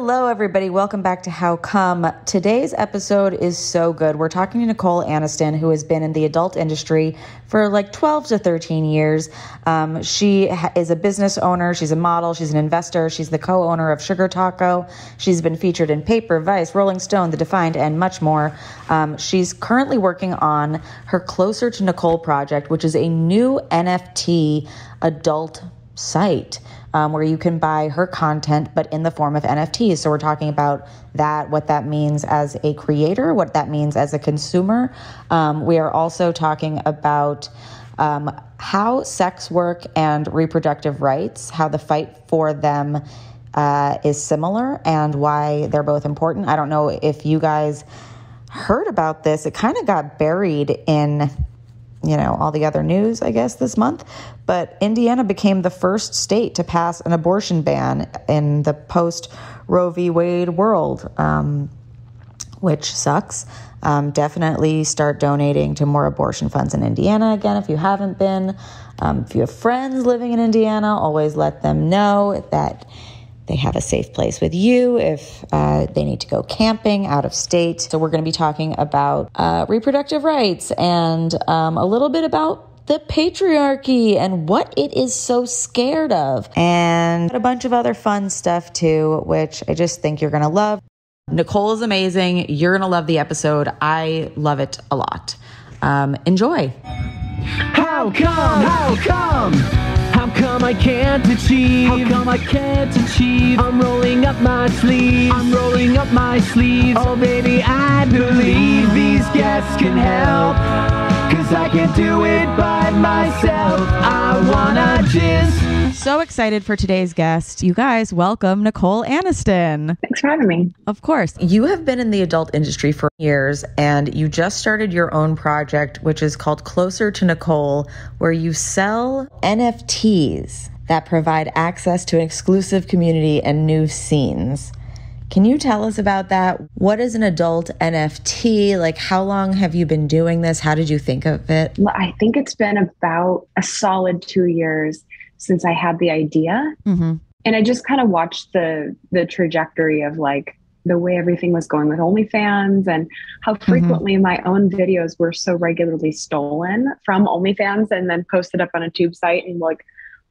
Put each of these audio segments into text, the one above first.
Hello, everybody. Welcome back to How Cum. Today's episode is so good. We're talking to Nicole Aniston, who has been in the adult industry for like 12 to 13 years. Um, she ha- is a business owner, she's a model, she's an investor, she's the co owner of Sugar Taco. She's been featured in Paper, Vice, Rolling Stone, The Defined, and much more. Um, she's currently working on her Closer to Nicole project, which is a new NFT adult site um, where you can buy her content, but in the form of NFTs. So we're talking about that, what that means as a creator, what that means as a consumer. Um, we are also talking about. Um, how sex work and reproductive rights, how the fight for them uh, is similar, and why they're both important. I don't know if you guys heard about this. It kind of got buried in you know, all the other news, I guess, this month. But Indiana became the first state to pass an abortion ban in the post Roe v. Wade world, um, which sucks. Um, definitely start donating to more abortion funds in Indiana again if you haven't been. Um, if you have friends living in Indiana, always let them know that they have a safe place with you if uh, they need to go camping out of state. So, we're going to be talking about uh, reproductive rights and um, a little bit about the patriarchy and what it is so scared of, and a bunch of other fun stuff too, which I just think you're going to love. Nicole is amazing. You're going to love the episode. I love it a lot. Um, enjoy. How come? How come? How come I can't achieve? How come I can't achieve? I'm rolling up my sleeves. I'm rolling up my sleeves. Oh baby, I believe these guests can help. Cause I can't do it by myself. I wanna just. So excited for today's guest. You guys, welcome Nicole Aniston. Thanks for having me. Of course. You have been in the adult industry for years and you just started your own project, which is called Closer to Nicole, where you sell NFTs that provide access to an exclusive community and new scenes. Can you tell us about that? What is an adult NFT? Like, how long have you been doing this? How did you think of it? Well, I think it's been about a solid two years since I had the idea. Mm-hmm. And I just kind of watched the the trajectory of like the way everything was going with OnlyFans and how frequently my own videos were so regularly stolen from OnlyFans and then posted up on a tube site and like,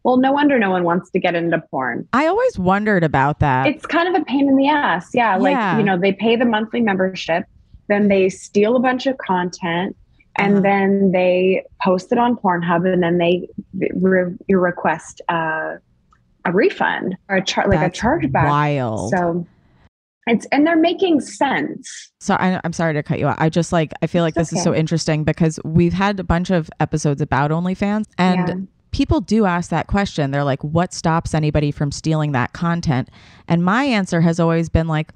well, no wonder no one wants to get into porn. I always wondered about that. It's kind of a pain in the ass. Yeah. Like, Yeah. you know, they pay the monthly membership, then they steal a bunch of content, and Uh-huh. then they post it on Pornhub, and then they re- request uh, a refund or a char- like That's a chargeback. Wild. So, So it's and they're making sense. I, I'm sorry to cut you out. I just like I feel like It's this is so interesting because we've had a bunch of episodes about OnlyFans, and Yeah. people do ask that question. They're like, "What stops anybody from stealing that content?" And my answer has always been like,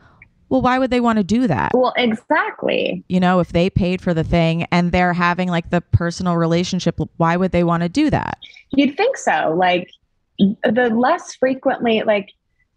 "Well, why would they want to do that?" Well, exactly. You know, if they paid for the thing and they're having like the personal relationship, why would they want to do that? You'd think so. Like the less frequently, like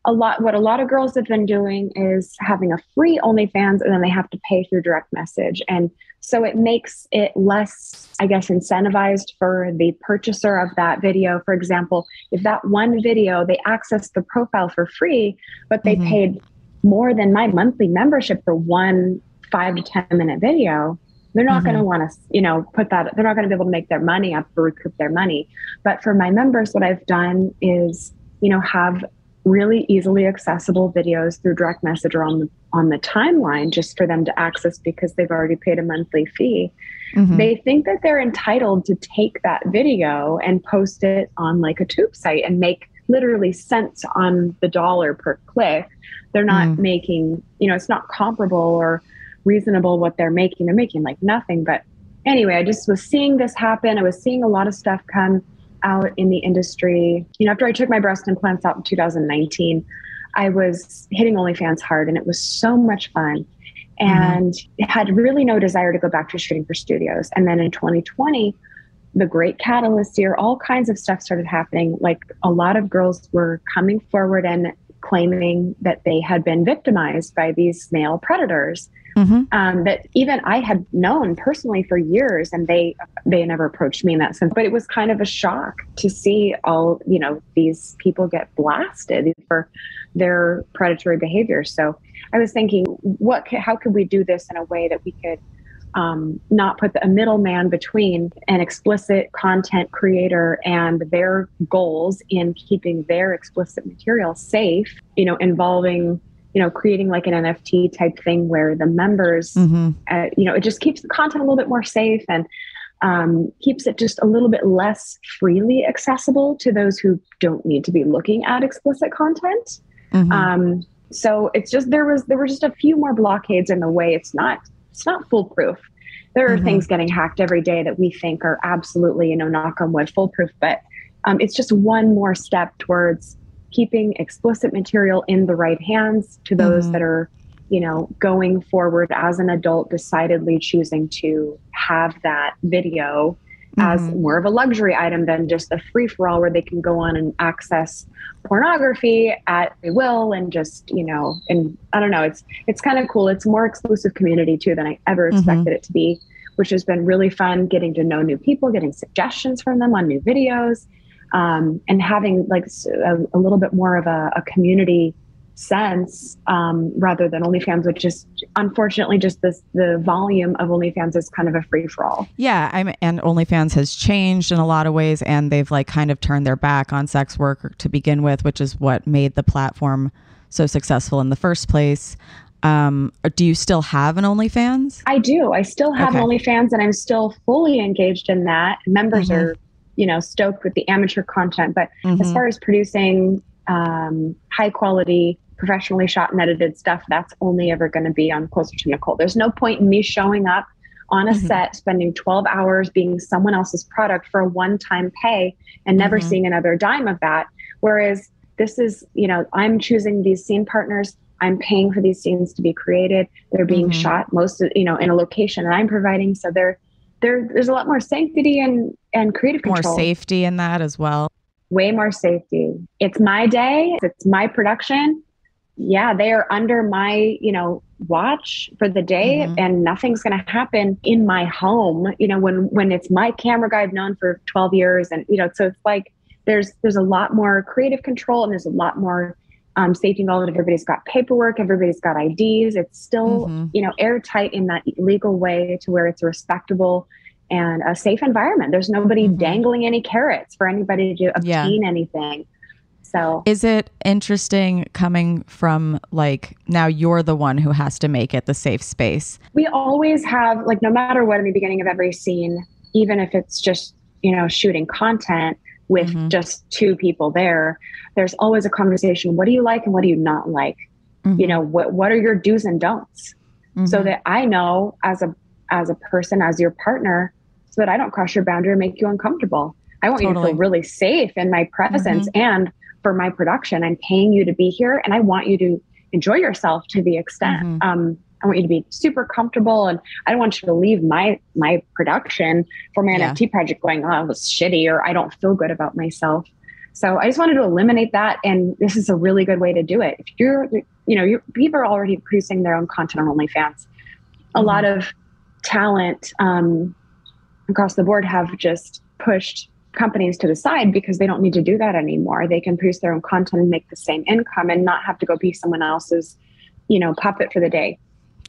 a lot, what a lot of girls have been doing is having a free OnlyFans and then they have to pay through direct message. And so it makes it less, I guess, incentivized for the purchaser of that video. For example, if that one video, they access the profile for free, but they Mhm. paid more than my monthly membership for one five to 10 minute video, they're not Mhm. going to want to, you know, put that, they're not going to be able to make their money up or recoup their money. But for my members, what I've done is, you know, have really easily accessible videos through direct message or on the on the timeline just for them to access because they've already paid a monthly fee. Mhm. They think that they're entitled to take that video and post it on like a tube site and make literally cents on the dollar per click. They're not Mm. making, you know, it's not comparable or reasonable what they're making. They're making like nothing. But anyway, I just was seeing this happen. I was seeing a lot of stuff come out in the industry. You know, after I took my breast implants out in 2019, I was hitting OnlyFans hard and it was so much fun. And had really no desire to go back to shooting for studios. And then in 2020, the great catalyst year, all kinds of stuff started happening. Like a lot of girls were coming forward and claiming that they had been victimized by these male predators Mm-hmm. um, that even I had known personally for years, and they they never approached me in that sense. But it was kind of a shock to see all you know these people get blasted for their predatory behavior. So I was thinking, what could, how could we do this in a way that we could um, not put the, a middleman between an explicit content creator and their goals in keeping their explicit material safe, you know, involving, you know, creating like an NFT type thing where the members, Mm-hmm. uh, you know, it just keeps the content a little bit more safe and um, keeps it just a little bit less freely accessible to those who don't need to be looking at explicit content. Mm-hmm. Um, so it's just there was there were just a few more blockades in the way. It's not it's not foolproof. There are Mhm. things getting hacked every day that we think are absolutely, you know, knock on wood, foolproof. But um, it's just one more step towards keeping explicit material in the right hands to those Mhm. that are, you know, going forward as an adult, decidedly choosing to have that video as Mhm. more of a luxury item than just a free for all where they can go on and access pornography at their will and just you know and I don't know it's it's kind of cool it's more exclusive community too than I ever Mhm. expected it to be which has been really fun getting to know new people getting suggestions from them on new videos um, and having like a little bit more of a, a community sense um, rather than OnlyFans, which is unfortunately just this the volume of OnlyFans is kind of a free for all. Yeah, I'm and OnlyFans has changed in a lot of ways and they've like kind of turned their back on sex work to begin with, which is what made the platform so successful in the first place. Um, do you still have an OnlyFans? I do. I still have Okay. OnlyFans and I'm still fully engaged in that. Members Mhm. are, you know, stoked with the amateur content. But as Mhm. far as producing um, high quality, professionally shot and edited stuff, that's only ever going to be on Closer to Nicole. There's no point in me showing up on a Mhm. set, spending 12 hours being someone else's product for a one time pay and never Mhm. seeing another dime of that. Whereas this is, you know, I'm choosing these scene partners. I'm paying for these scenes to be created. They're being Mhm. shot most, of, you know, in a location that I'm providing. So there, there, there's a lot more sanctity and and creative More safety in that as well. way more safety. It's my day, it's my production. Yeah, they are under my, you know, watch for the day Mhm. and nothing's going to happen in my home, you know, when when it's my camera guy I've known for 12 years and you know, so it's like there's there's a lot more creative control and there's a lot more um, safety involved. Everybody's got paperwork, everybody's got IDs. It's still, Mhm. you know, airtight in that legal way to where it's a respectable and a safe environment. There's nobody Mhm. dangling any carrots for anybody to Yeah. obtain anything. So Is it interesting coming from like now you're the one who has to make it the safe space? we always have like no matter what in the beginning of every scene, even if it's just, you know, shooting content with Mhm. just two people there, there's always a conversation. What do you like and what do you not like? You know, what what are your do's and don'ts? so Mhm. that I know as a as a person, as your partner, so that I don't cross your boundary or make you uncomfortable. I want you to feel really safe in my presence and for my production. I'm paying you to be here and I want you to enjoy yourself to the extent. Mhm. Um, I want you to be super comfortable and I don't want you to leave my my production for my Yeah. NFT project going, oh, it was shitty or I don't feel good about myself. So I just wanted to eliminate that, and this is a really good way to do it. If you're, you know, you people are already producing their own content on OnlyFans. A Mhm. lot of talent um, across the board have just pushed companies to the side because they don't need to do that anymore. They can produce their own content and make the same income and not have to go be someone else's, you know, puppet for the day.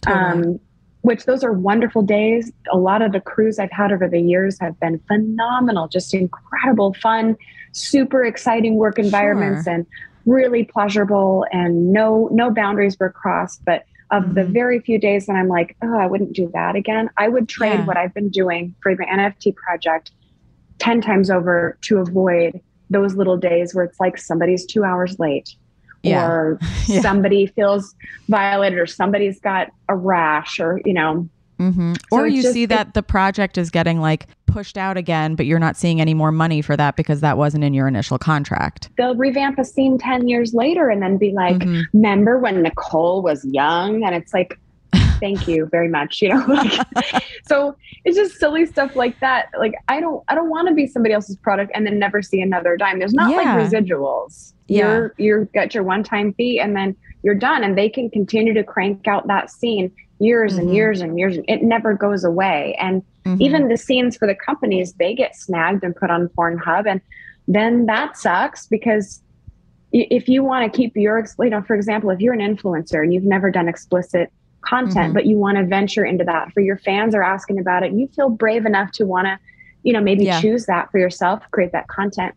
Totally. Um, which those are wonderful days. A lot of the crews I've had over the years have been phenomenal, just incredible, fun, super exciting work environments, Sure. and really pleasurable. And no no boundaries were crossed. But of the Mhm. very few days that I'm like, oh, I wouldn't do that again. I would trade Yeah. what I've been doing for my NFT project ten times over to avoid those little days where it's like somebody's two hours late Yeah. or Yeah. somebody feels violated or somebody's got a rash or you know hmm So or you just- see that the project is getting like pushed out again, but you're not seeing any more money for that because that wasn't in your initial contract. they'll revamp a scene 10 years later and then be like Mhm. remember when nicole was young and it's like thank you very much you know like, so it's just silly stuff like that like i don't i don't want to be somebody else's product and then never see another dime there's not Yeah. like residuals Yeah. You're you get your one time fee and then you're done and they can continue to crank out that scene years and Mhm. years and years. It never goes away. And Mhm. even the scenes for the companies, they get snagged and put on Pornhub. And then that sucks because if you want to keep your, you know, for example, if you're an influencer and you've never done explicit content, Mhm. but you want to venture into that for your fans are asking about it, you feel brave enough to want to, you know, maybe Yeah. choose that for yourself, create that content.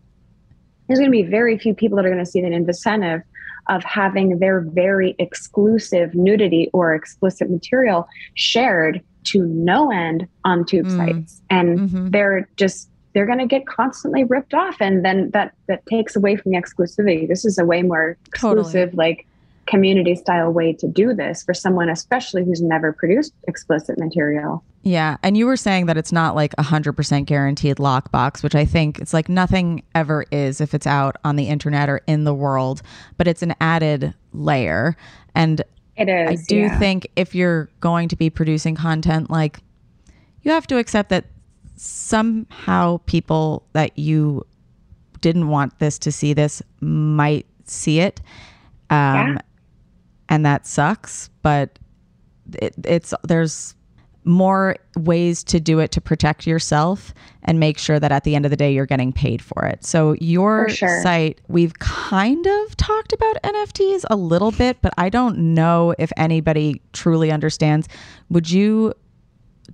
There's going to be very few people that are going to see the incentive of having their very exclusive nudity or explicit material shared to no end on tube Mm. sites. And Mhm. they're just they're going to get constantly ripped off and then that that takes away from the exclusivity this is a way more Totally. exclusive like community style way to do this for someone especially who's never produced explicit material Yeah. And you were saying that it's not like a 100% guaranteed lockbox, which I think it's like nothing ever is if it's out on the internet or in the world, but it's an added layer. And it is I do yeah. think if you're going to be producing content, like you have to accept that somehow people that you didn't want this to see this might see it. Um, Yeah. And that sucks, but it, it's there's more ways to do it to protect yourself and make sure that at the end of the day you're getting paid for it. So your sure. site, we've kind of talked about NFTs a little bit, but I don't know if anybody truly understands. Would you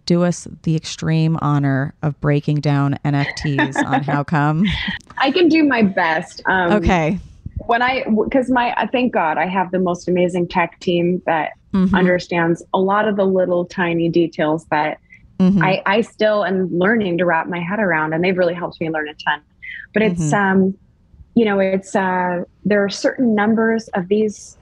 do us the extreme honor of breaking down NFTs on How Cum? i can do my best um Okay. When i because my I thank god i have the most amazing tech team that Mhm. understands a lot of the little tiny details that Mhm. I, I still am learning to wrap my head around and they've really helped me learn a ton but it's um you know it's uh there are certain numbers of these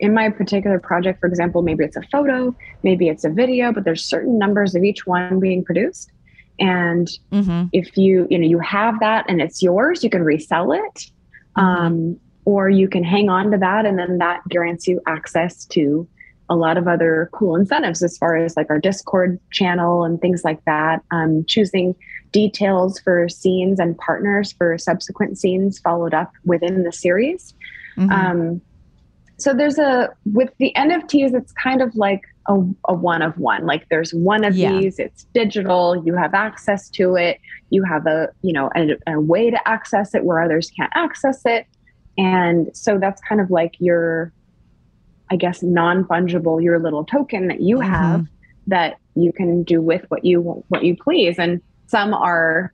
in my particular project for example maybe it's a photo maybe it's a video but there's certain numbers of each one being produced and Mhm. if you you know you have that and it's yours you can resell it Mhm. um, or you can hang on to that and then that grants you access to a lot of other cool incentives as far as like our discord channel and things like that um, choosing details for scenes and partners for subsequent scenes followed up within the series Mhm. um, so there's a with the nfts it's kind of like a, a one of one like there's one of Yeah. these it's digital you have access to it you have a you know a, a way to access it where others can't access it and so that's kind of like your i guess non-fungible your little token that you Mhm. have that you can do with what you what you please and some are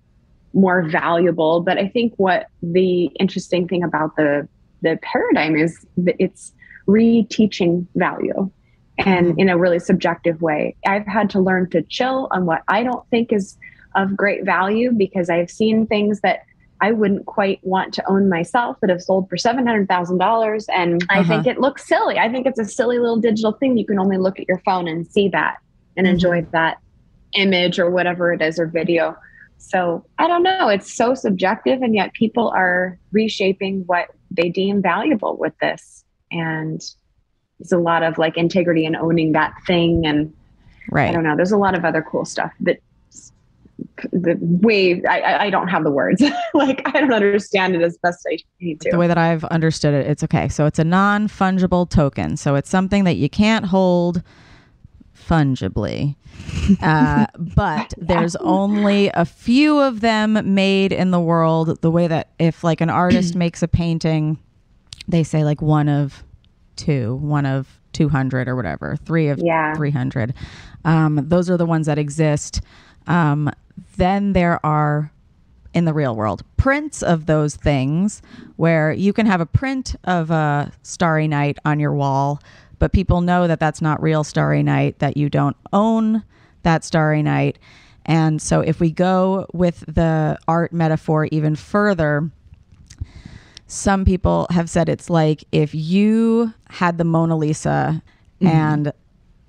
more valuable but i think what the interesting thing about the the paradigm is that it's reteaching value and Mhm. in a really subjective way i've had to learn to chill on what i don't think is of great value because i've seen things that I wouldn't quite want to own myself that have sold for seven hundred thousand dollars, and I Uh-huh. think it looks silly. I think it's a silly little digital thing. You can only look at your phone and see that and Mhm. enjoy that image or whatever it is or video. So I don't know. It's so subjective, and yet people are reshaping what they deem valuable with this, and there's a lot of like integrity in owning that thing and I don't know. There's a lot of other cool stuff that the way I, I- don't have the words. like I don't understand it as best I need to. The way that I've understood it, it's okay. So it's a non fungible token. So it's something that you can't hold fungibly. Uh, but there's only a few of them made in the world. The way that if like an artist makes a painting, they say like one of two, one of 200 or whatever, three of Yeah. 300. Um, those are the ones that exist. Um, then there are in the real world prints of those things where you can have a print of a starry night on your wall but people know that that's not real starry night that you don't own that starry night. And so if we go with the art metaphor even further some people have said it's like if you had the Mona Lisa and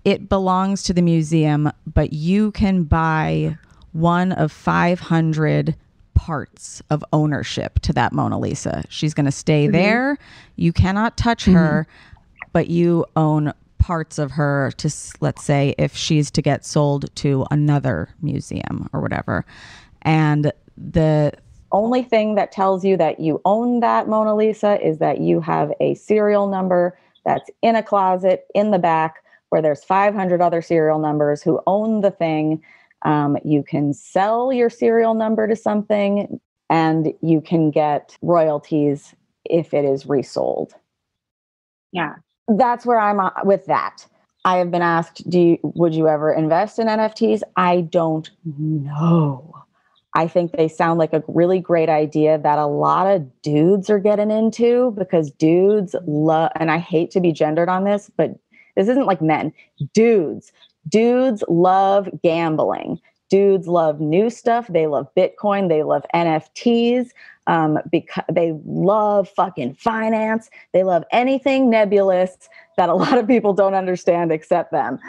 it belongs to the museum, but you can buy one of 500 parts of ownership to that Mona Lisa. She's going to stay mm-hmm. there. You cannot touch mm-hmm. her, but you own parts of her to let's say if she's to get sold to another museum or whatever. And the only thing that tells you that you own that Mona Lisa is that you have a serial number that's in a closet in the back where there's 500 other serial numbers who own the thing. Um, you can sell your serial number to something and you can get royalties if it is resold. Yeah. That's where I'm at with that. I have been asked, do you, would you ever invest in NFTs? I don't know. I think they sound like a really great idea that a lot of dudes are getting into because dudes love, and I hate to be gendered on this, but this isn't like men, dudes. Dudes love gambling. Dudes love new stuff. They love Bitcoin. They love NFTs um, because they love fucking finance. They love anything nebulous that a lot of people don't understand except them,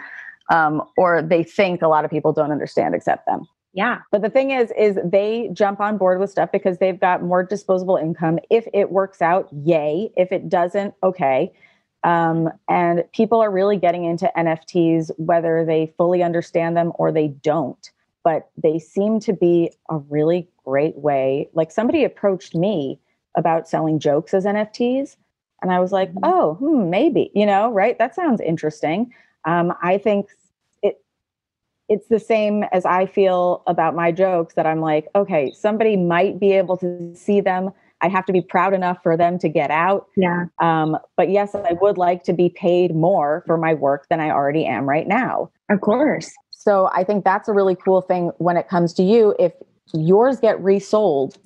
um, or they think a lot of people don't understand except them. Yeah. But the thing is, is they jump on board with stuff because they've got more disposable income. If it works out, yay. If it doesn't, okay. Um, and people are really getting into NFTs, whether they fully understand them or they don't. But they seem to be a really great way. Like somebody approached me about selling jokes as NFTs. And I was like, Mhm. oh, hmm, maybe, you know, right? That sounds interesting. Um, I think it it's the same as I feel about my jokes that I'm like, okay, somebody might be able to see them. I have to be proud enough for them to get out. Yeah. Um, but yes, I would like to be paid more for my work than I already am right now. Of course. So I think that's a really cool thing when it comes to you. If yours get resold,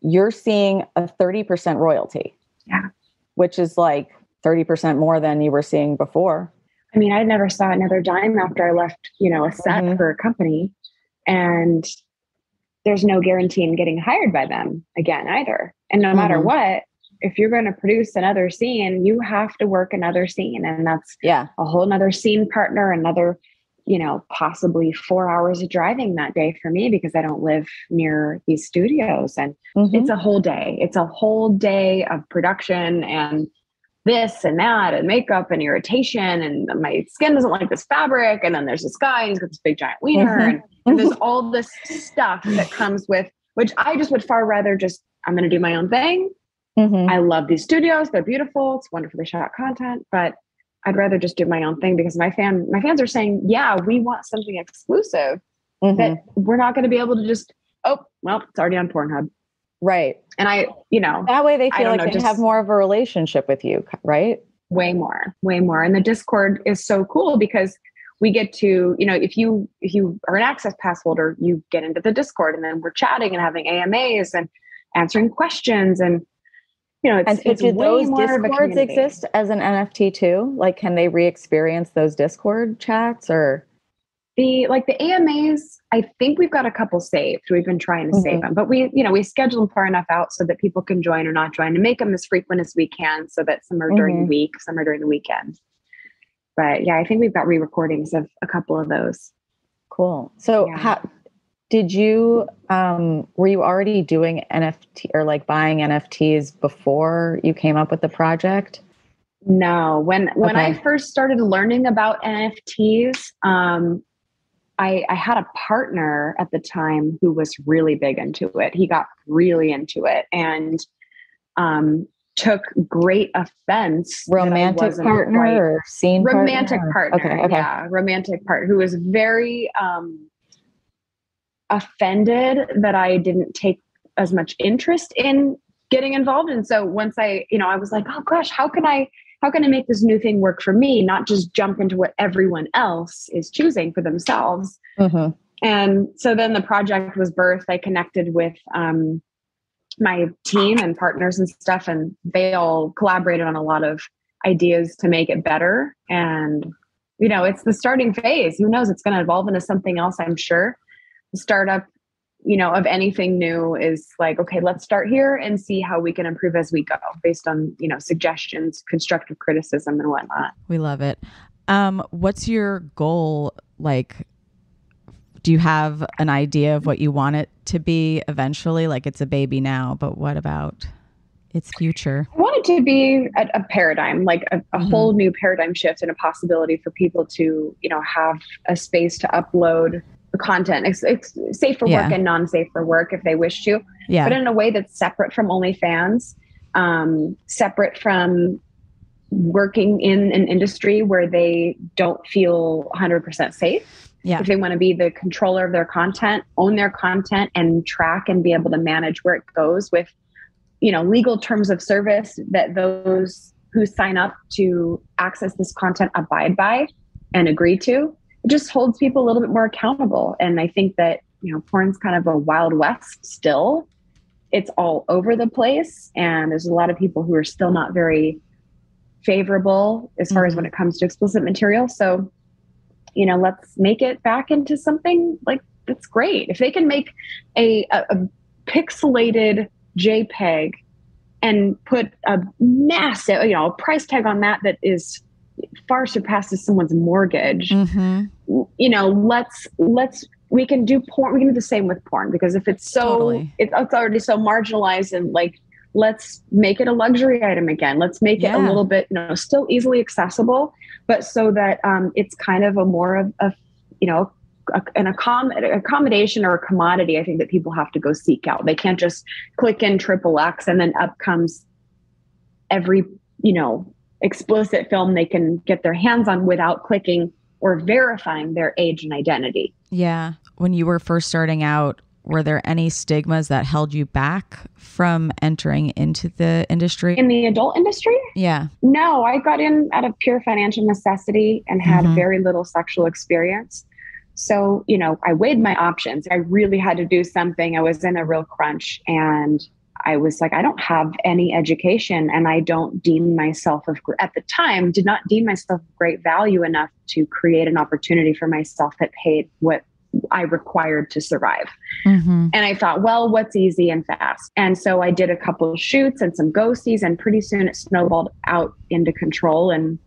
you're seeing a 30% royalty. Yeah. Which is like 30% more than you were seeing before. I mean, I never saw another dime after I left, you know, a set Mhm. for a company. And there's no guarantee in getting hired by them again either. And no matter Mhm. what, if you're going to produce another scene, you have to work another scene. And that's Yeah. a whole nother scene partner, another, you know, possibly four hours of driving that day for me because I don't live near these studios. And Mhm. it's a whole day. It's a whole day of production and this and that and makeup and irritation and my skin doesn't like this fabric and then there's this guy and he's got this big giant wiener Mhm. and, and there's all this stuff that comes with which I just would far rather just I'm going to do my own thing. Mhm. I love these studios; they're beautiful. It's wonderfully shot content, but I'd rather just do my own thing because my fan my fans are saying, "Yeah, we want something exclusive Mhm. that we're not going to be able to just oh well, it's already on Pornhub." right. And I, you know, That way they feel like know, they have more of a relationship with you, right? way more way more and the discord is so cool because we get to you know if you if you are an access pass holder you get into the discord and then we're chatting and having amas and answering questions and you know it's, And it's do way those more of a discords exist as an NFT too? Like, can they re-experience those Discord chats or? the like the amas i think we've got a couple saved we've been trying to save Mhm. them but we you know we schedule them far enough out so that people can join or not join and make them as frequent as we can so that some are during Mhm. the week some are during the weekend but yeah i think we've got re-recordings of a couple of those Cool. So, Yeah. how did you? Um, were you already doing NFT or like buying NFTs before you came up with the project? No, when when I first started learning about NFTs, um, I, I had a partner at the time who was really big into it. He got really into it and um, took great offense. Romantic partner quite- or scene romantic partner? partner. Okay. Okay. Yeah, romantic partner who was very um, offended that I didn't take as much interest in getting involved. And so once I, you know, I was like, oh gosh, how can I, how can I make this new thing work for me? Not just jump into what everyone else is choosing for themselves. Mhm. And so then the project was birthed. I connected with um, my team and partners and stuff, and they all collaborated on a lot of ideas to make it better. And, you know, it's the starting phase. Who knows? It's going to evolve into something else, I'm sure. Startup, you know, of anything new is like, okay, let's start here and see how we can improve as we go based on, you know, suggestions, constructive criticism, and whatnot. We love it. Um, what's your goal? Like, do you have an idea of what you want it to be eventually? Like, it's a baby now, but what about its future? I want it to be a, a paradigm, like a, a Mhm. whole new paradigm shift and a possibility for people to, you know, have a space to upload content. It's, it's safe for Yeah. work and non-safe for work if they wish to, Yeah. but in a way that's separate from OnlyFans, um, separate from working in an industry where they don't feel 100% safe. Yeah. If they want to be the controller of their content, own their content, and track and be able to manage where it goes with, you know, legal terms of service that those who sign up to access this content abide by and agree to, it just holds people a little bit more accountable. And I think that, you know, porn's kind of a wild west still. It's all over the place. And there's a lot of people who are still not very favorable as far as Mhm. when it comes to explicit material. So, you know, let's make it back into something like that's great. If they can make a, a, a pixelated JPEG and put a massive, you know, price tag on that that is far surpasses someone's mortgage, hmm you know, let's let's we can do porn. We can do the same with porn because if it's so Totally. it's, it's already so marginalized and like let's make it a luxury item again. Let's make it a little bit, you know, still easily accessible, but so that um, it's kind of a more of a, you know, a, an accom- accommodation or a commodity. I think that people have to go seek out. They can't just click in triple X and then up comes every, you know, explicit film they can get their hands on without clicking or verifying their age and identity. Yeah. When you were first starting out, were there any stigmas that held you back from entering into the industry? In the adult industry, yeah. no, I got in out of pure financial necessity and had Mhm. very little sexual experience. So, you know, I weighed my options. I really had to do something. I was in a real crunch and I was like, I don't have any education and I don't deem myself of, at the time, did not deem myself of great value enough to create an opportunity for myself that paid what I required to survive. hmm And I thought, well, what's easy and fast? And so I did a couple of shoots and some ghosties, and pretty soon it snowballed out into control. And,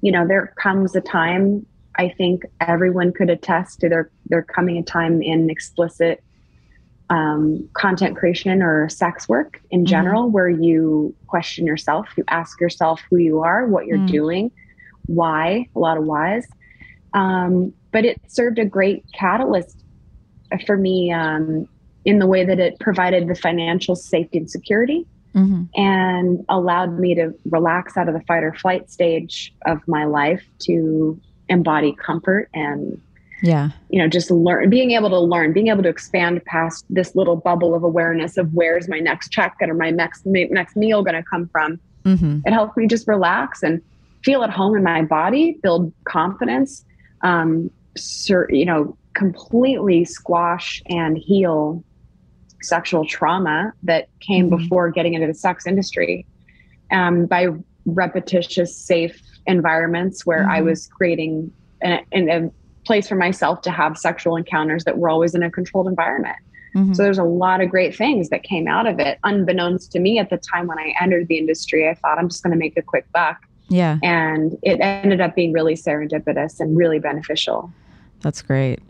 you know, there comes a time, I think everyone could attest to there, there coming a time in explicit um, content creation or sex work in general where you question yourself, you ask yourself who you are, what you're Mm. doing, why, a lot of whys. Um, but it served a great catalyst for me um, in the way that it provided the financial safety and security hmm and allowed me to relax out of the fight or flight stage of my life to embody comfort and Yeah. you know just learn being able to learn being able to expand past this little bubble of awareness of where's my next check or my next next meal going to come from hmm it helped me just relax and feel at home in my body build confidence um sur- you know completely squash and heal sexual trauma that came Mhm. before getting into the sex industry um, by repetitious safe environments where i Mhm. was creating a, in a place for myself to have sexual encounters that were always in a controlled environment hmm so there's a lot of great things that came out of it. Unbeknownst to me at the time when I entered the industry, I thought I'm just going to make a quick buck. Yeah. And it ended up being really serendipitous and really beneficial. That's great.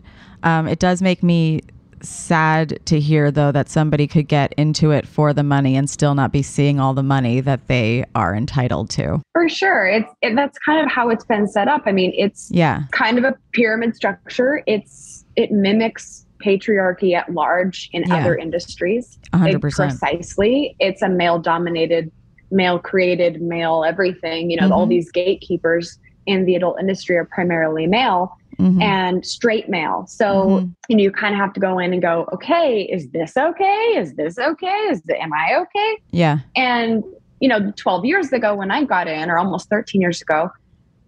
Um, it does make me sad to hear, though, that somebody could get into it for the money and still not be seeing all the money that they are entitled to. For sure. It's it, that's kind of how it's been set up. I mean, it's Yeah. kind of a pyramid structure. It's it mimics patriarchy at large in Yeah. other industries. A hundred It- Precisely. It's a male dominated, male created, male everything. You know, all Mhm. these gatekeepers in the adult industry are primarily male. Mhm. and straight male. So Mhm. you know, you kind of have to go in and go, okay, is this okay? Is this okay? Is the, am I okay? Yeah. And you know, 12 years ago when I got in, or almost 13 years ago,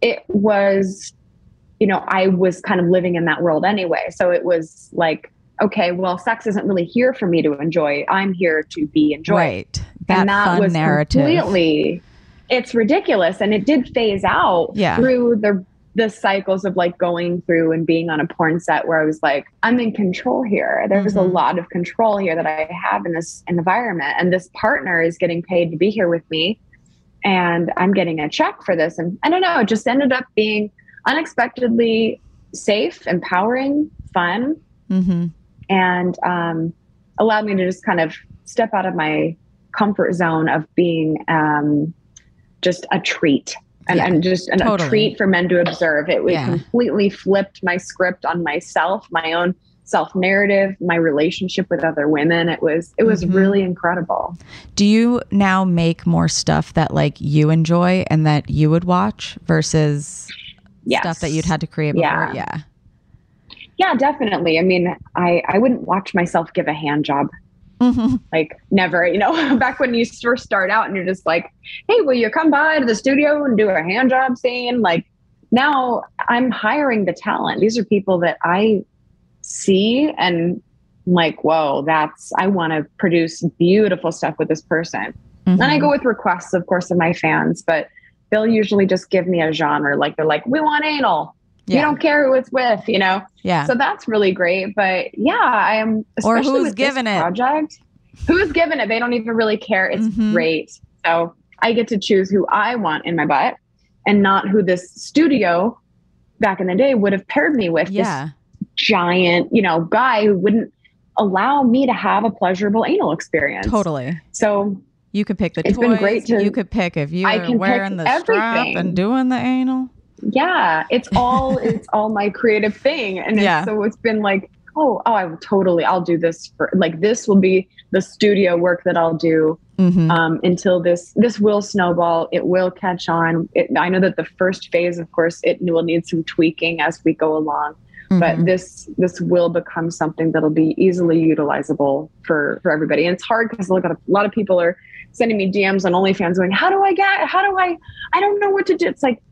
it was, you know, I was kind of living in that world anyway. So it was like, okay, well, sex isn't really here for me to enjoy. I'm here to be enjoyed. Right. That, and that fun was narrative. completely it's ridiculous and it did phase out Yeah. through the the cycles of like going through and being on a porn set where I was like, I'm in control here. There's a Mhm. lot of control here that I have in this environment. And this partner is getting paid to be here with me. And I'm getting a check for this. And I don't know, it just ended up being unexpectedly safe, empowering, fun, hmm and um, allowed me to just kind of step out of my comfort zone of being um, just a treat and, Yeah, and just and totally. a treat for men to observe. It, Yeah. completely flipped my script on myself, my own self narrative, my relationship with other women. It was it was Mhm. really incredible. Do you now make more stuff that like you enjoy and that you would watch versus Yes. stuff that you'd had to create before? Yeah. Yeah. Yeah, definitely. I mean, I I wouldn't watch myself give a hand job. Mhm. Like never, you know, back when you first start out and you're just like, hey, will you come by to the studio and do a hand job scene? Like now I'm hiring the talent. These are people that I see and I'm like, whoa, that's I want to produce beautiful stuff with this person. Mhm. And I go with requests, of course, of my fans, but they'll usually just give me a genre. Like they're like, we want anal. You don't care who it's with, you know? yeah. So that's really great. But yeah, I am. Or who's giving it. Project. Who's giving it? They don't even really care. It's Mhm. great. So I get to choose who I want in my butt, and not who this studio back in the day would have paired me with. yeah. This giant, you know, guy who wouldn't allow me to have a pleasurable anal experience. Totally. So You could pick the It's toys. been great to- you could pick if you I were can wearing the strap and doing the anal. Yeah, it's all it's all my creative thing, and Yeah. it's, so it's been like, oh, oh, I will totally, I'll do this for like this will be the studio work that I'll do hmm um, until this this will snowball. It will catch on. It, I know that the first phase, of course, it will need some tweaking as we go along, Mm-hmm. but this this will become something that'll be easily utilizable for for everybody. And it's hard because look at a lot of people are sending me DMs on OnlyFans going, "How do I get? How do I? I don't know what to do." It's like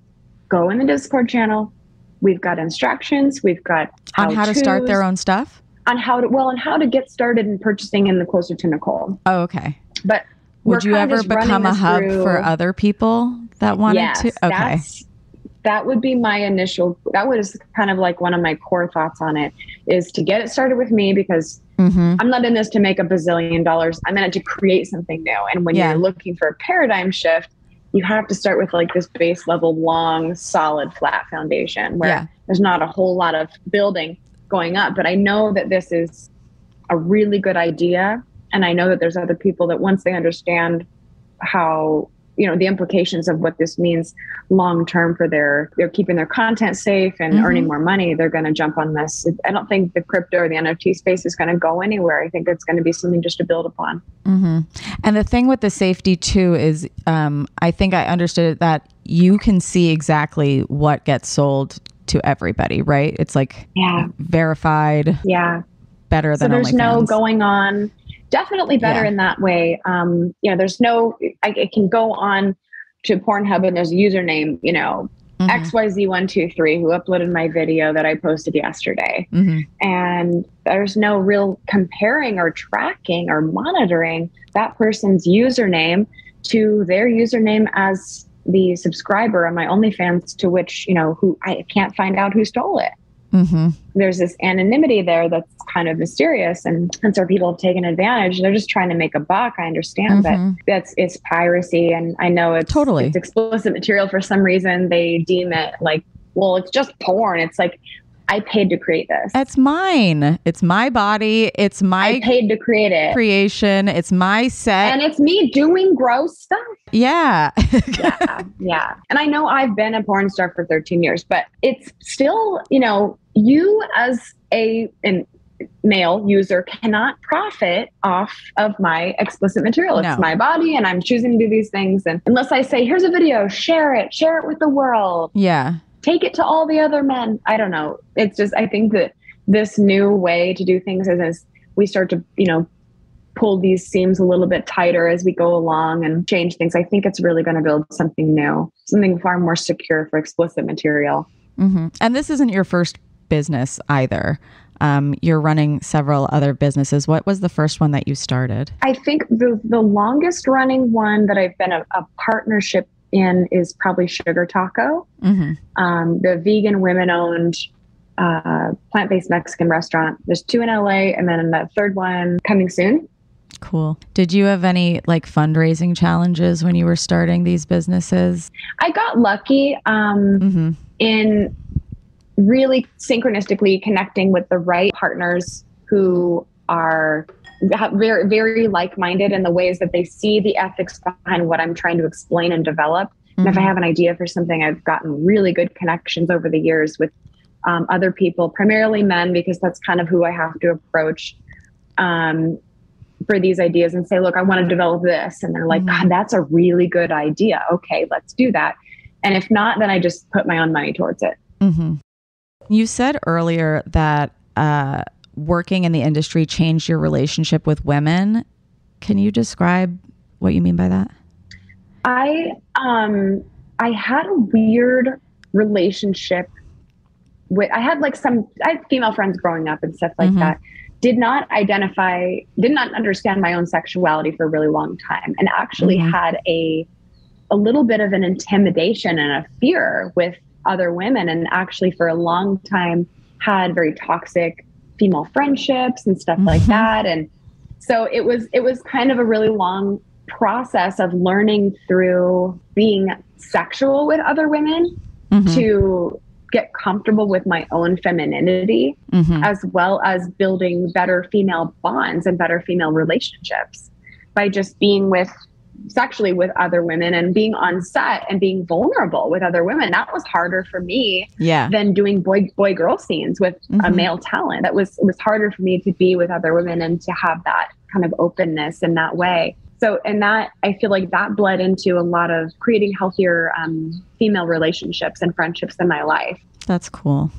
go in the Discord channel. We've got instructions. We've got on how to start their own stuff. on how to well on how to get started in purchasing in the closer to Nicole. Oh, okay. But Would you ever become a hub through- for other people that wanted yes, to? Okay. That would be my initial. That was kind of like one of my core thoughts on it is to get it started with me because hmm I'm not in this to make a bazillion dollars. I'm in it to create something new. And when Yeah. you're looking for a paradigm shift, you have to start with like this base level, long, solid, flat foundation where Yeah. there's not a whole lot of building going up. But I know that this is a really good idea. And I know that there's other people that once they understand how, you know, the implications of what this means long term for their, they're keeping their content safe and Mhm. earning more money, they're going to jump on this. I don't think the crypto or the NFT space is going to go anywhere. I think it's going to be something just to build upon. hmm And the thing with the safety too is, um, I think I understood that you can see exactly what gets sold to everybody, right? It's like Yeah. verified, Yeah. better so than there's no going on definitely better Yeah. in that way um you know there's no I, it can go on to pornhub and there's a username you know Mhm. xyz123 who uploaded my video that i posted yesterday Mhm. and there's no real comparing or tracking or monitoring that person's username to their username as the subscriber on my OnlyFans to which, you know, who I can't find out who stole it. Mhm. There's this anonymity there that's kind of mysterious and, and so people have taken advantage. They're just trying to make a buck. I understand that Mhm. that's it's piracy and I know it's Totally. it's explicit material for some reason they deem it like, well, it's just porn. It's like I paid to create this. It's mine. It's my body. It's my I paid to create it. creation. It's my set. and it's me doing gross stuff. yeah. Yeah, yeah. And I know I've been a porn star for 13 years, but it's still, you know, you as a an male user cannot profit off of my explicit material. It's No. my body and I'm choosing to do these things. And unless I say, here's a video, share it, share it with the world, yeah. Take it to all the other men. I don't know. It's just I think that this new way to do things is as we start to, you know, pull these seams a little bit tighter as we go along and change things. I think it's really going to build something new, something far more secure for explicit material. Mm-hmm. And this isn't your first business either. Um, you're running several other businesses. What was the first one that you started? I think the the longest running one that I've been a, a partnership in is probably Sugar Taco. hmm um, the vegan women owned uh, plant based Mexican restaurant. There's two in LA and then the third one coming soon. Cool. Did you have any like fundraising challenges when you were starting these businesses? I got lucky um, hmm in really synchronistically connecting with the right partners who are very, very like minded in the ways that they see the ethics behind what I'm trying to explain and develop. And if I Mhm. have an idea for something, I've gotten really good connections over the years with um, other people, primarily men, because that's kind of who I have to approach um, for these ideas and say, look, I want to develop this. And they're like, Mhm. God, that's a really good idea. Okay, let's do that. And if not, then I just put my own money towards it. hmm You said earlier that uh, working in the industry changed your relationship with women. Can you describe what you mean by that? I um I had a weird relationship with I had like some I had female friends growing up and stuff like Mhm. that. Did not identify, did not understand my own sexuality for a really long time, and actually Mhm. had a a little bit of an intimidation and a fear with other women, and actually for a long time had very toxic female friendships and stuff like Mhm. that. And so it was it was kind of a really long process of learning through being sexual with other women Mhm. to get comfortable with my own femininity Mhm. as well as building better female bonds and better female relationships by just being with sexually with other women and being on set and being vulnerable with other women that was harder for me Yeah. than doing boy boy girl scenes with a Mhm. male talent that was it was harder for me to be with other women and to have that kind of openness in that way so and that i feel like that bled into a lot of creating healthier um, female relationships and friendships in my life That's cool.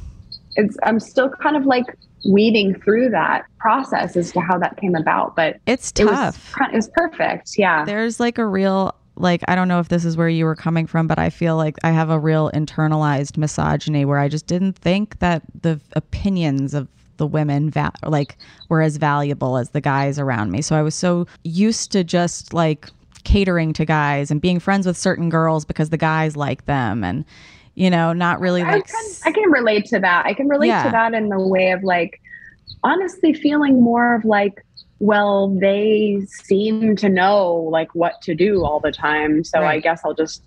it's i'm still kind of like weeding through that process as to how that came about but It's it was tough. it was perfect yeah There's like a real like I don't know if this is where you were coming from, but I feel like I have a real internalized misogyny where I just didn't think that the opinions of the women va- like were as valuable as the guys around me. So I was so used to just like catering to guys and being friends with certain girls because the guys like them and you know not really I like can, I can relate to that. I can relate Yeah. to that in the way of like, honestly, feeling more of like, well, they seem to know like what to do all the time. So I guess I'll just,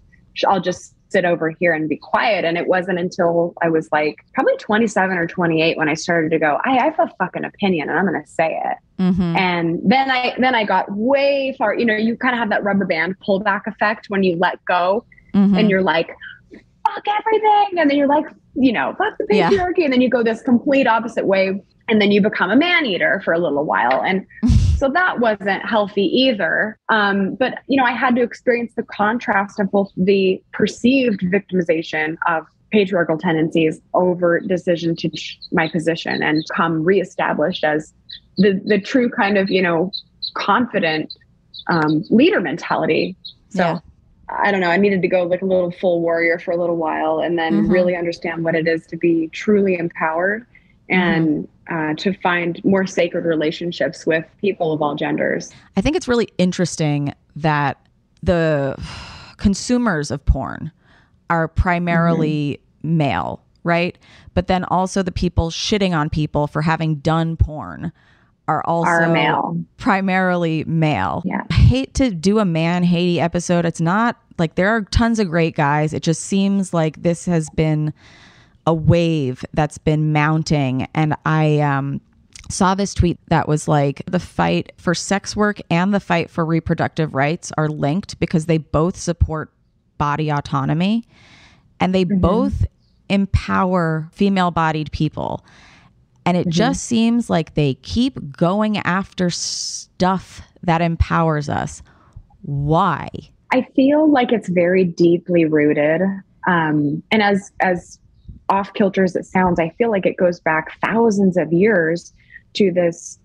I'll just sit over here and be quiet. And it wasn't until I was like probably 27 or 28 when I started to go, I, I have a fucking opinion and I'm going to say it. Mhm. And then I, then I got way far, you know, you kind of have that rubber band pullback effect when you let go Mhm. and you're like, fuck everything. And then you're like, you know, fuck the Yeah. patriarchy. And then you go this complete opposite way. And then you become a man eater for a little while. And so that wasn't healthy either. Um, but, you know, I had to experience the contrast of both the perceived victimization of patriarchal tendencies over decision to my position and come reestablished as the, the true kind of, you know, confident um, leader mentality. So Yeah. I don't know. I needed to go like a little full warrior for a little while and then Mhm. really understand what it is to be truly empowered and uh, to find more sacred relationships with people of all genders. I think it's really interesting that the consumers of porn are primarily male, right? But then also the people shitting on people for having done porn are also Are male. primarily male. Yeah. I hate to do a man Haiti episode. It's not like there are tons of great guys. It just seems like this has been a wave that's been mounting and I um saw this tweet that was like the fight for sex work and the fight for reproductive rights are linked because they both support body autonomy and they both empower female bodied people. And it just seems like they keep going after stuff that empowers us. Why? I feel like it's very deeply rooted. Um, and as as off kilter as it sounds, I feel like it goes back thousands of years to this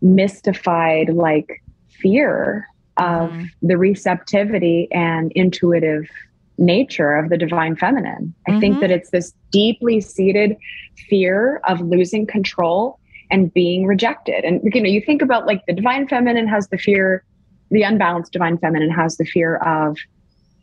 mystified like fear of Mhm. the receptivity and intuitive nature of the divine feminine. I Mhm. think that it's this deeply seated fear of losing control and being rejected. And you know, you think about like the divine feminine has the fear, the unbalanced divine feminine has the fear of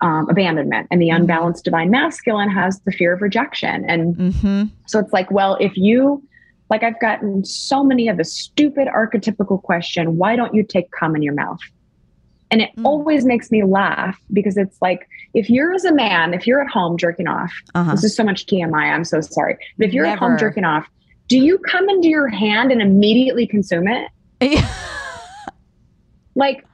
um, abandonment, and the Mhm. unbalanced divine masculine has the fear of rejection. And Mm-hmm. so it's like, well, if you like I've gotten so many of the stupid archetypical question, why don't you take cum in your mouth? And it Mm. always makes me laugh because it's like if you're as a man, if you're at home jerking off, Uh-huh. this is so much TMI, I'm so sorry. But if you're at home jerking off, do you come into your hand and immediately consume it? Like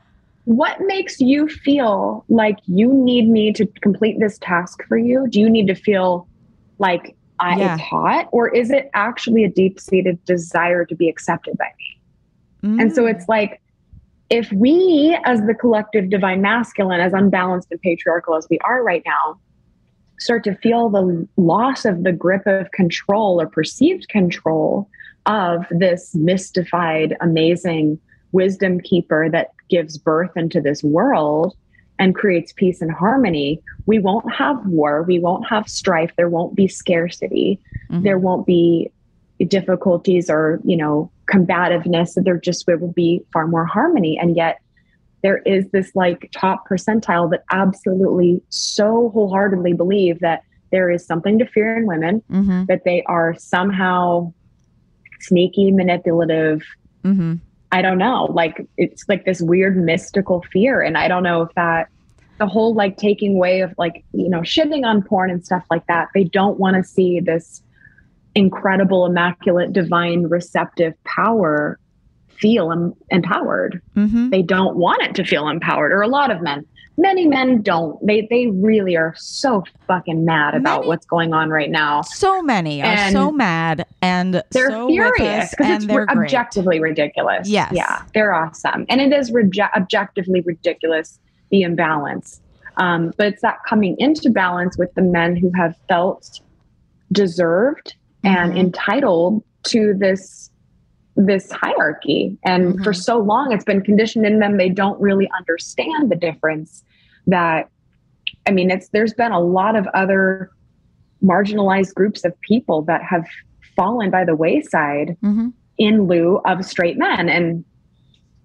what makes you feel like you need me to complete this task for you? Do you need to feel like I, Yeah. it's hot, or is it actually a deep seated desire to be accepted by me? And Mm. so it's like, if we, as the collective divine masculine, as unbalanced and patriarchal as we are right now, start to feel the loss of the grip of control or perceived control of this mystified, amazing wisdom keeper that gives birth into this world and creates peace and harmony, we won't have war, we won't have strife, there won't be scarcity, Mhm. there won't be difficulties or, you know, combativeness. That there just will be far more harmony. And yet there is this like top percentile that absolutely so wholeheartedly believe that there is something to fear in women, Mhm. that they are somehow sneaky, manipulative, Mhm. I don't know, like it's like this weird mystical fear. And I don't know if that the whole like taking way of like, you know, shitting on porn and stuff like that, they don't want to see this incredible, immaculate, divine, receptive power feel em- empowered. Mhm. They don't want it to feel empowered, or a lot of men. Many men don't. They they really are so fucking mad about Many- what's going on right now. So many are And so mad and They're so furious because and it's they're re- objectively ridiculous. Yes. Yeah, they're awesome. And it is reje- objectively ridiculous, the imbalance. Um, but it's that coming into balance with the men who have felt deserved and Mhm. entitled to this this hierarchy. And for Mhm. so long it's been conditioned in them. They don't really understand the difference that i mean it's there's been a lot of other marginalized groups of people that have fallen by the wayside Mhm. in lieu of straight men. And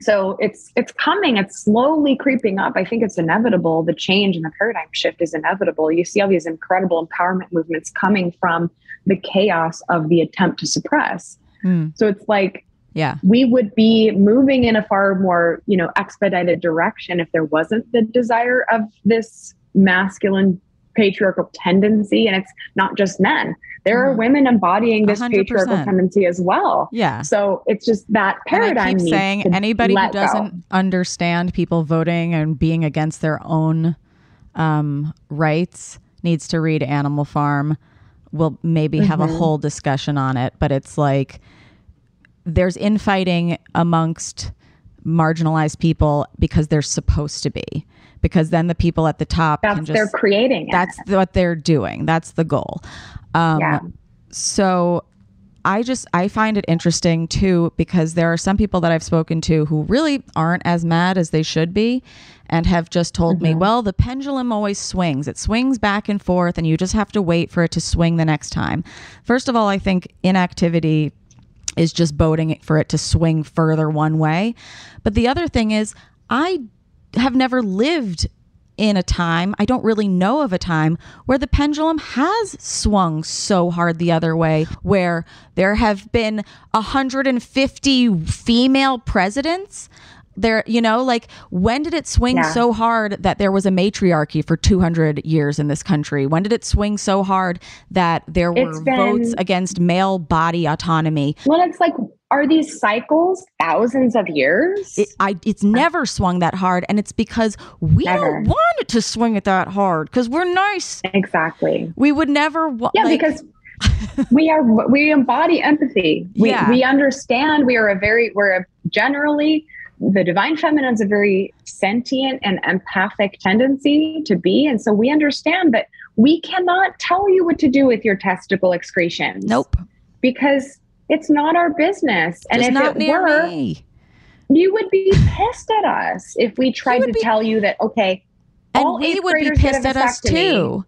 so it's it's coming. It's slowly creeping up. I think it's inevitable. The change and the paradigm shift is inevitable. You see all these incredible empowerment movements coming from the chaos of the attempt to suppress Mm. so it's like Yeah. we would be moving in a far more you know expedited direction if there wasn't the desire of this masculine patriarchal tendency and it's not just men there are Mhm. women embodying this 100%. patriarchal tendency as well Yeah. so it's just that And paradigm I keep saying anybody who doesn't understand people voting and being against their own um, rights needs to read Animal Farm. We'll maybe have a Mhm. whole discussion on it, but it's like there's infighting amongst marginalized people because they're supposed to be. Because then the people at the top can that's just they're creating it. that's what they're doing. That's the goal. Um, Yeah. So I just I find it interesting too because there are some people that I've spoken to who really aren't as mad as they should be and have just told me, mm-hmm. well, the pendulum always swings. It swings back and forth and you just have to wait for it to swing the next time. First of all, I think inactivity is just voting for it to swing further one way. But the other thing is I have never lived in a time, I don't really know of a time where the pendulum has swung so hard the other way, where there have been 150 female presidents. There, you know, like when did it swing Yeah. so hard that there was a matriarchy for 200 years in this country? When did it swing so hard that there were been- votes against male body autonomy? well it's like are these cycles thousands of years It, I, it's never swung that hard, and it's because we Never. don't want it to swing it that hard because we're nice. exactly We would never. Wa- yeah like- because we are we embody empathy we, Yeah. we understand we are a very we're a generally the divine feminine is a very sentient and empathic tendency to be and so we understand that we cannot tell you what to do with your testicle excretions nope, because it's not our business and just if not it were me. you would be pissed at us if we tried to be- tell you that okay And all we would be pissed at us too.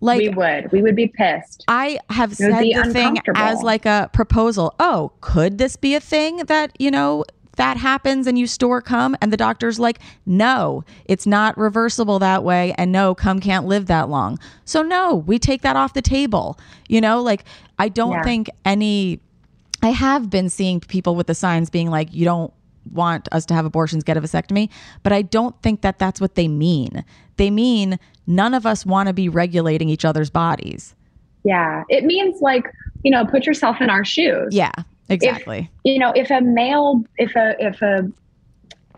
Like we would we would be pissed I have said the thing as like a proposal. Oh, could this be a thing that, you know, that happens and you store cum? And the doctor's like, no, it's not reversible that way. And no, cum can't live that long. So, no, we take that off the table. You know, like, I don't Yeah. think any, I have been seeing people with the signs being like, you don't want us to have abortions, get a vasectomy. But I don't think that that's what they mean. They mean none of us want to be regulating each other's bodies. Yeah, it means like you know, put yourself in our shoes. Yeah, exactly. You know, if a male, if a if a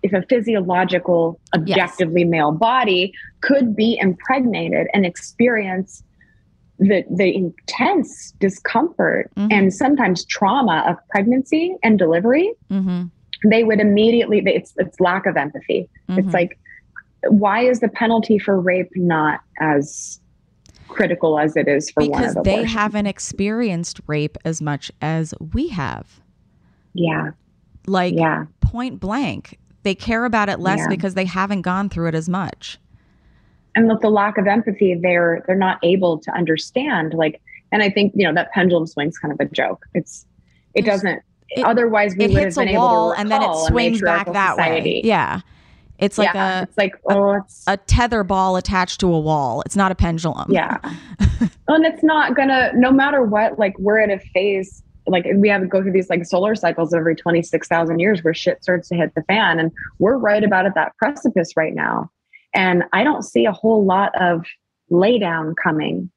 if a physiological, objectively male body could be impregnated and experience the the intense discomfort Mhm. and sometimes trauma of pregnancy and delivery, Mm-hmm. they would immediately they- it's it's lack of empathy. Mhm. It's like why is the penalty for rape not as critical as it is for one because of they haven't experienced rape as much as we have. yeah Like yeah point blank, they care about it less Yeah. because they haven't gone through it as much. And with the lack of empathy they're they're not able to understand like and i think you know that pendulum swing's kind of a joke it's it doesn't it- otherwise we it would hits have a been able wall to and then it a swings back that society. way. Yeah. It's like yeah, a it's like oh it's a tether ball attached to a wall. It's not a pendulum. yeah and it's not gonna no matter what like we're at a phase like we have to go through these like solar cycles every 26,000 years where shit starts to hit the fan and we're right about at that precipice right now and i don't see a whole lot of lay down coming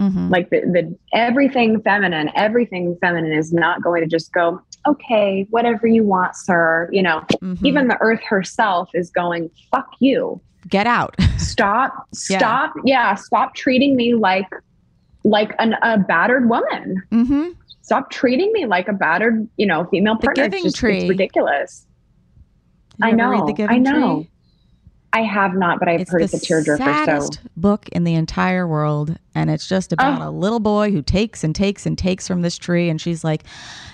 Mhm. like the, the everything feminine everything feminine is not going to just go okay whatever you want sir you know Mhm. even the earth herself is going fuck you get out. stop stop yeah, stop treating me like like an, a battered woman hmm stop treating me like a battered you know female partner. The Giving it's, just, Tree. it's ridiculous I know, the Giving I know. I have not but i've It's heard the it's a tearjerker so saddest book in the entire world, and it's just about Oh. a little boy who takes and takes and takes from this tree, and she's like,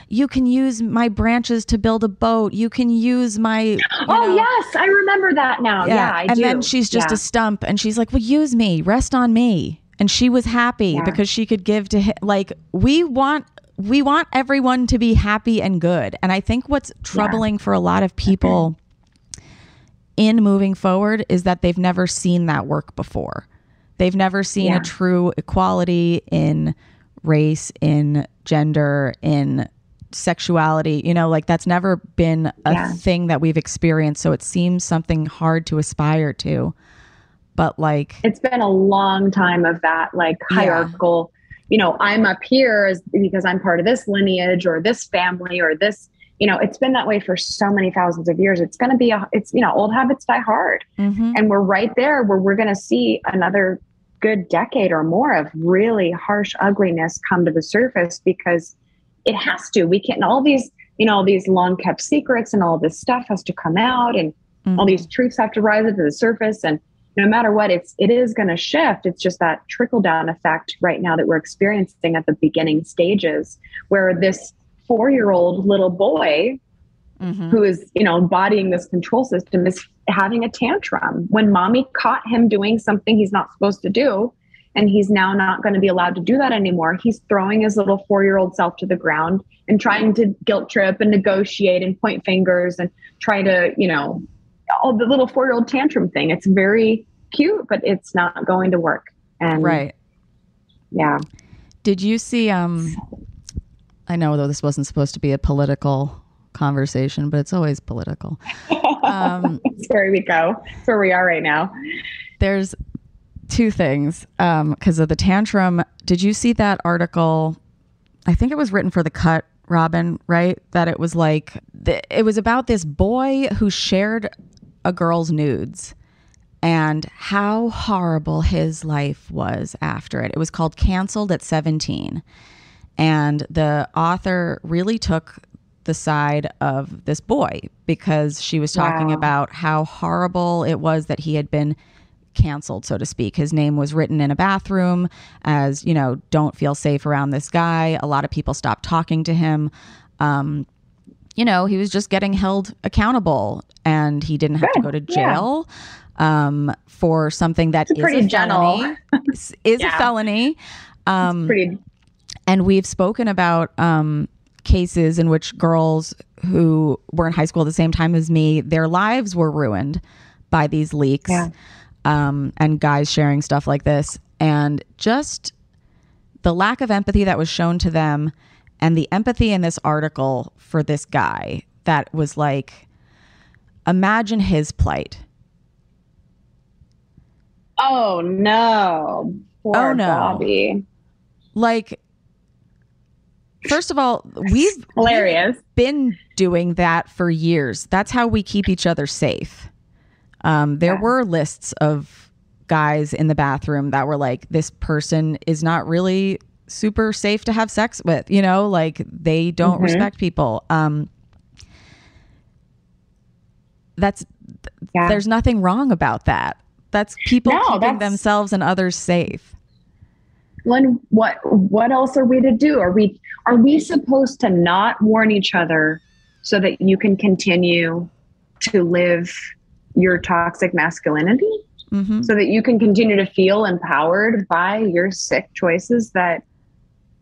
"You can use my branches to build a boat. You can use my." you oh know." yes i remember that now yeah, I and do. then she's just yeah. a stump, and she's like, "Well, use me, rest on me." And she was happy Yeah. because she could give to him. Like we want, we want everyone to be happy and good. And I think what's troubling for a lot of people in moving forward is that they've never seen that work before. They've never seen Yeah. a true equality in race, in gender, in sexuality. You know, like that's never been a Yeah. thing that we've experienced. So it seems something hard to aspire to. But like, it's been a long time of that like Yeah. hierarchical you know i'm up here as, because i'm part of this lineage or this family or this you know it's been that way for so many thousands of years. It's going to be a it's you know old habits die hard. Mhm. and we're right there where we're going to see another good decade or more of really harsh ugliness come to the surface because it has to. We can't all these you know all these long kept secrets and all this stuff has to come out and all Mhm. these truths have to rise up to the surface. And no matter what it's it is going to shift. It's just that trickle down effect right now that we're experiencing at the beginning stages where this four year old little boy Mhm. who is you know embodying this control system is having a tantrum when mommy caught him doing something he's not supposed to do and he's now not going to be allowed to do that anymore he's throwing his little four year old self to the ground and trying to guilt trip and negotiate and point fingers and try to you know all the little four year old tantrum thing it's very cute but it's not going to work and right. yeah Did you see? Um, I know though this wasn't supposed to be a political conversation, but it's always political. Um, that's where we go that's where we are right now there's two things because of the tantrum. Did you see that article? I think it was written for the Cut, Robin. Right? That it was like th- it was about this boy who shared a girl's nudes and how horrible his life was after it. It was called Cancelled at 17. And the author really took the side of this boy because she was talking Wow. about how horrible it was that he had been canceled, so to speak. His name was written in a bathroom as, you know, don't feel safe around this guy. A lot of people stopped talking to him. Um, you know, he was just getting held accountable and he didn't have to go to Good, yeah. jail um, for something that is pretty a gentle. felony. is is a felony. Um, pretty and we've spoken about um, cases in which girls who were in high school at the same time as me, their lives were ruined by these leaks Yeah. um, and guys sharing stuff like this. And just the lack of empathy that was shown to them and the empathy in this article for this guy that was like, imagine his plight. Oh no. Poor Oh, no. Bobby. Like, First of all, we've Hilarious. been doing that for years. That's how we keep each other safe. Um, there Yeah. were lists of guys in the bathroom that were like, this person is not really super safe to have sex with, you know, like they don't Mhm. respect people. Um, that's Yeah. there's nothing wrong about that. That's people No, keeping that's- themselves and others safe. Len, what what else are we to do? Are we are we supposed to not warn each other so that you can continue to live your toxic masculinity? hmm So that you can continue to feel empowered by your sick choices that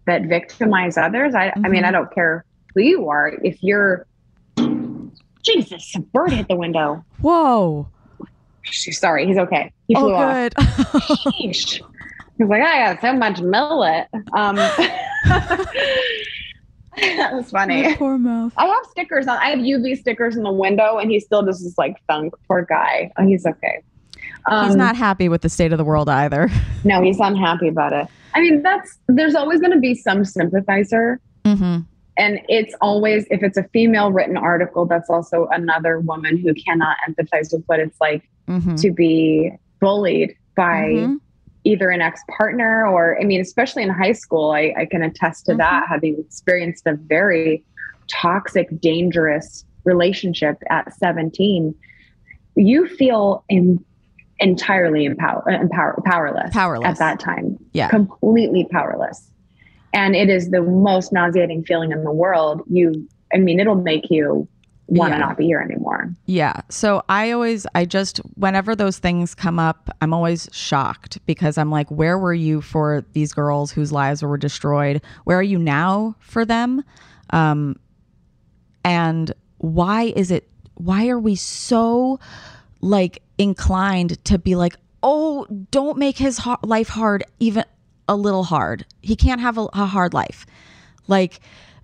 that victimize others? I, I mean. I don't care who you are. If you're Jesus, a bird hit the window. Whoa. Sorry, he's okay. He Oh, flew off. good. Sheesh. He's like, I got so much millet. Um, that was funny. poor mouth. I have stickers on. I have UV stickers in the window, and he still just is like thunk. Poor guy. Oh, he's okay. Um, He's not happy with the state of the world either. No, he's unhappy about it. I mean, that's there's always going to be some sympathizer, hmm and it's always if it's a female written article, that's also another woman who cannot empathize with what it's like hmm to be bullied by Mhm. Either an ex partner or, I mean, especially in high school, I, I can attest to that, mm-hmm. having experienced a very toxic, dangerous relationship at 17. You feel in, entirely empower, empower, powerless, Powerless. at that time. Yeah. Completely powerless. And it is the most nauseating feeling in the world. You, I mean, it'll make you want to Yeah. not be here anymore. Yeah. So I always, I just, whenever those things come up, I'm always shocked because I'm like, where were you for these girls whose lives were destroyed? Where are you now for them? Um, and why is it, why are we so like inclined to be like, oh, don't make his ha- life hard, even a little hard. He can't have a, a hard life. Like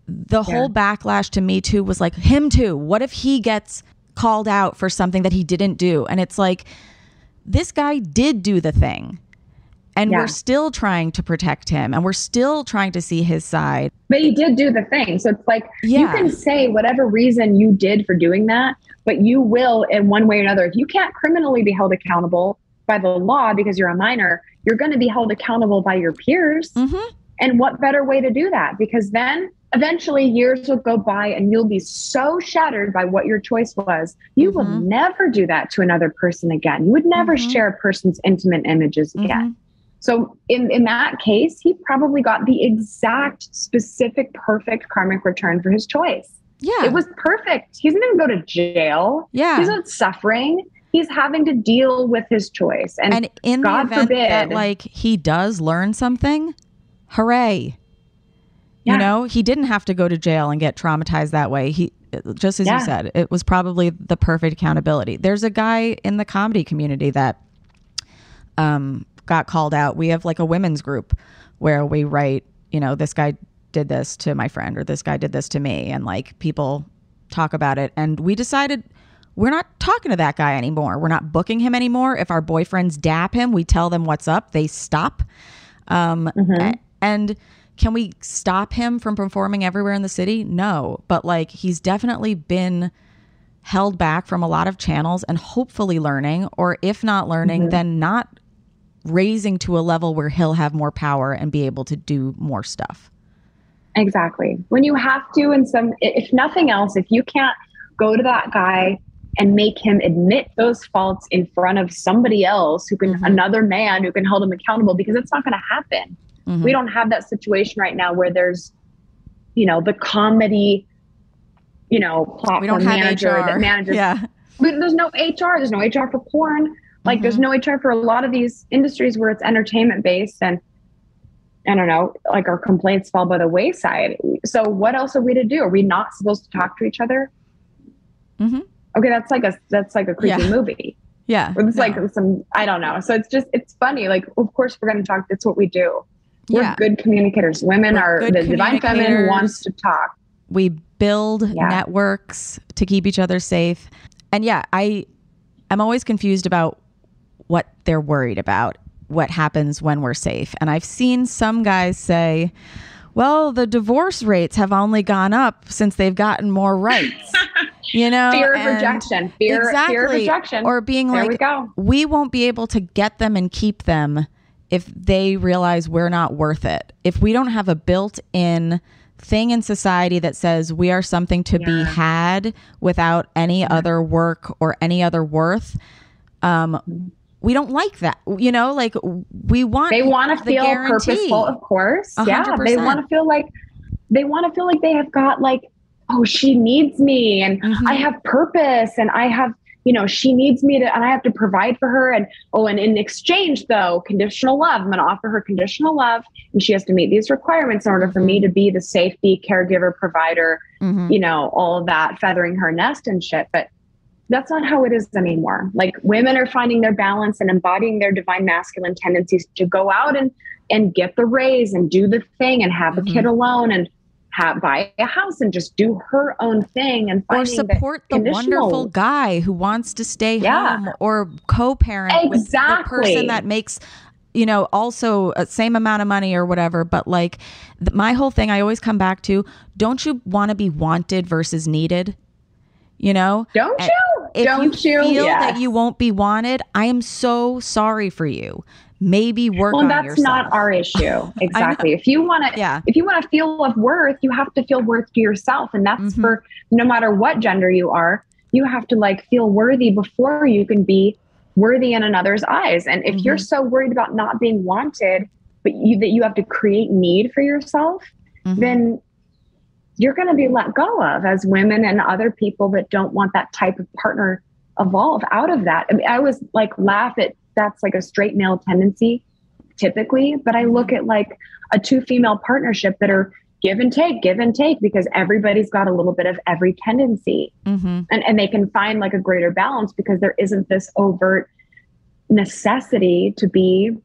the whole backlash to Me Too was like, him too. What if he gets called out for something that he didn't do? And it's like, this guy did do the thing. And Yeah. we're still trying to protect him and we're still trying to see his side. But he did do the thing. So it's like you can say whatever reason you did for doing that, but you will, in one way or another, if you can't criminally be held accountable by the law because you're a minor, you're going to be held accountable by your peers. Mhm. And what better way to do that? Because then eventually years will go by and you'll be so shattered by what your choice was. You will Mhm. never do that to another person again. You would never Mhm. share a person's intimate images again. Mhm. So in, in that case, he probably got the exact specific perfect karmic return for his choice. Yeah. It was perfect. He doesn't even go to jail. yeah. He's not suffering. He's having to deal with his choice. And, and in God the event that forbid- like he does learn something, hooray. Yeah. You know, he didn't have to go to jail and get traumatized that way. He just as Yeah. you said, it was probably the perfect accountability. There's a guy in the comedy community that um got called out. We have like a women's group where we write, you know, this guy did this to my friend or this guy did this to me and like people talk about it and we decided we're not talking to that guy anymore. We're not booking him anymore. If our boyfriends dap him, we tell them what's up. They stop. Um, a- and can we stop him from performing everywhere in the city? No, but like he's definitely been held back from a lot of channels and hopefully learning, or if not learning, then not raising to a level where he'll have more power and be able to do more stuff. exactly. When you have to, and some, if nothing else, if you can't go to that guy and make him admit those faults in front of somebody else who can, Mhm. another man who can hold him accountable, because it's not going to happen. Mhm. we don't have that situation right now where there's you know the comedy you know platform we don't have manager HR. that manages Yeah. there's no hr there's no hr for porn like there's no hr for a lot of these industries where it's entertainment based and i don't know like our complaints fall by the wayside so what else are we to do are we not supposed to talk to each other Mhm. okay that's like a that's like a creepy Yeah. movie Yeah. it's No. like some i don't know so it's just it's funny like of course we're going to talk that's what we do we're Yeah. good communicators. Women We're are the divine feminine wants to talk. we build Yeah. networks to keep each other safe and yeah i i'm always confused about what they're worried about what happens when we're safe and i've seen some guys say well, the divorce rates have only gone up since they've gotten more rights. you know, fear of rejection, fear, exactly. fear of rejection, or being there like, we go. we won't be able to get them and keep them if they realize we're not worth it. If we don't have a built in thing in society that says we are something to be had without any other work or any other worth, um, we don't like that. You know, like we want They want to the feel guarantee. purposeful, of course. A Yeah, they want to feel like they want to feel like they have got like, oh, she needs me, and Mhm. I have purpose, and I have, you know, she needs me to, and I have to provide for her, and oh, and in exchange though, conditional love. I'm going to offer her conditional love, and she has to meet these requirements in order for me to be the safety caregiver, provider, Mhm. you know, all of that, feathering her nest and shit. But that's not how it is anymore. Like women are finding their balance and embodying their divine masculine tendencies to go out and and get the raise and do the thing and have a kid Mm-hmm. alone and have buy a house and just do her own thing and or support the wonderful guy who wants to stay Yeah. home or co-parent with the person that makes you know also a same amount of money or whatever. But like th- my whole thing i always come back to don't you want to be wanted versus needed? You know? Don't And you? if Don't you? you? feel that you won't be wanted i am so sorry for you maybe work well, on that's yourself not our issue. Exactly. if you want to, Yeah. if you want to feel of worth, you have to feel worth to yourself, and that's Mhm. for no matter what gender you are. You have to like feel worthy before you can be worthy in another's eyes. And if you're Mhm. so worried about not being wanted, but you that you have to create need for yourself, Mhm. then you're going to be let go of as women and other people that don't want that type of partner evolve out of that. I mean, I was like laugh at that's like a straight male tendency typically, but I look at like a two female partnership that are give and take, give and take because everybody's got a little bit of every tendency Mhm. and, and they can find like a greater balance because there isn't this overt necessity to be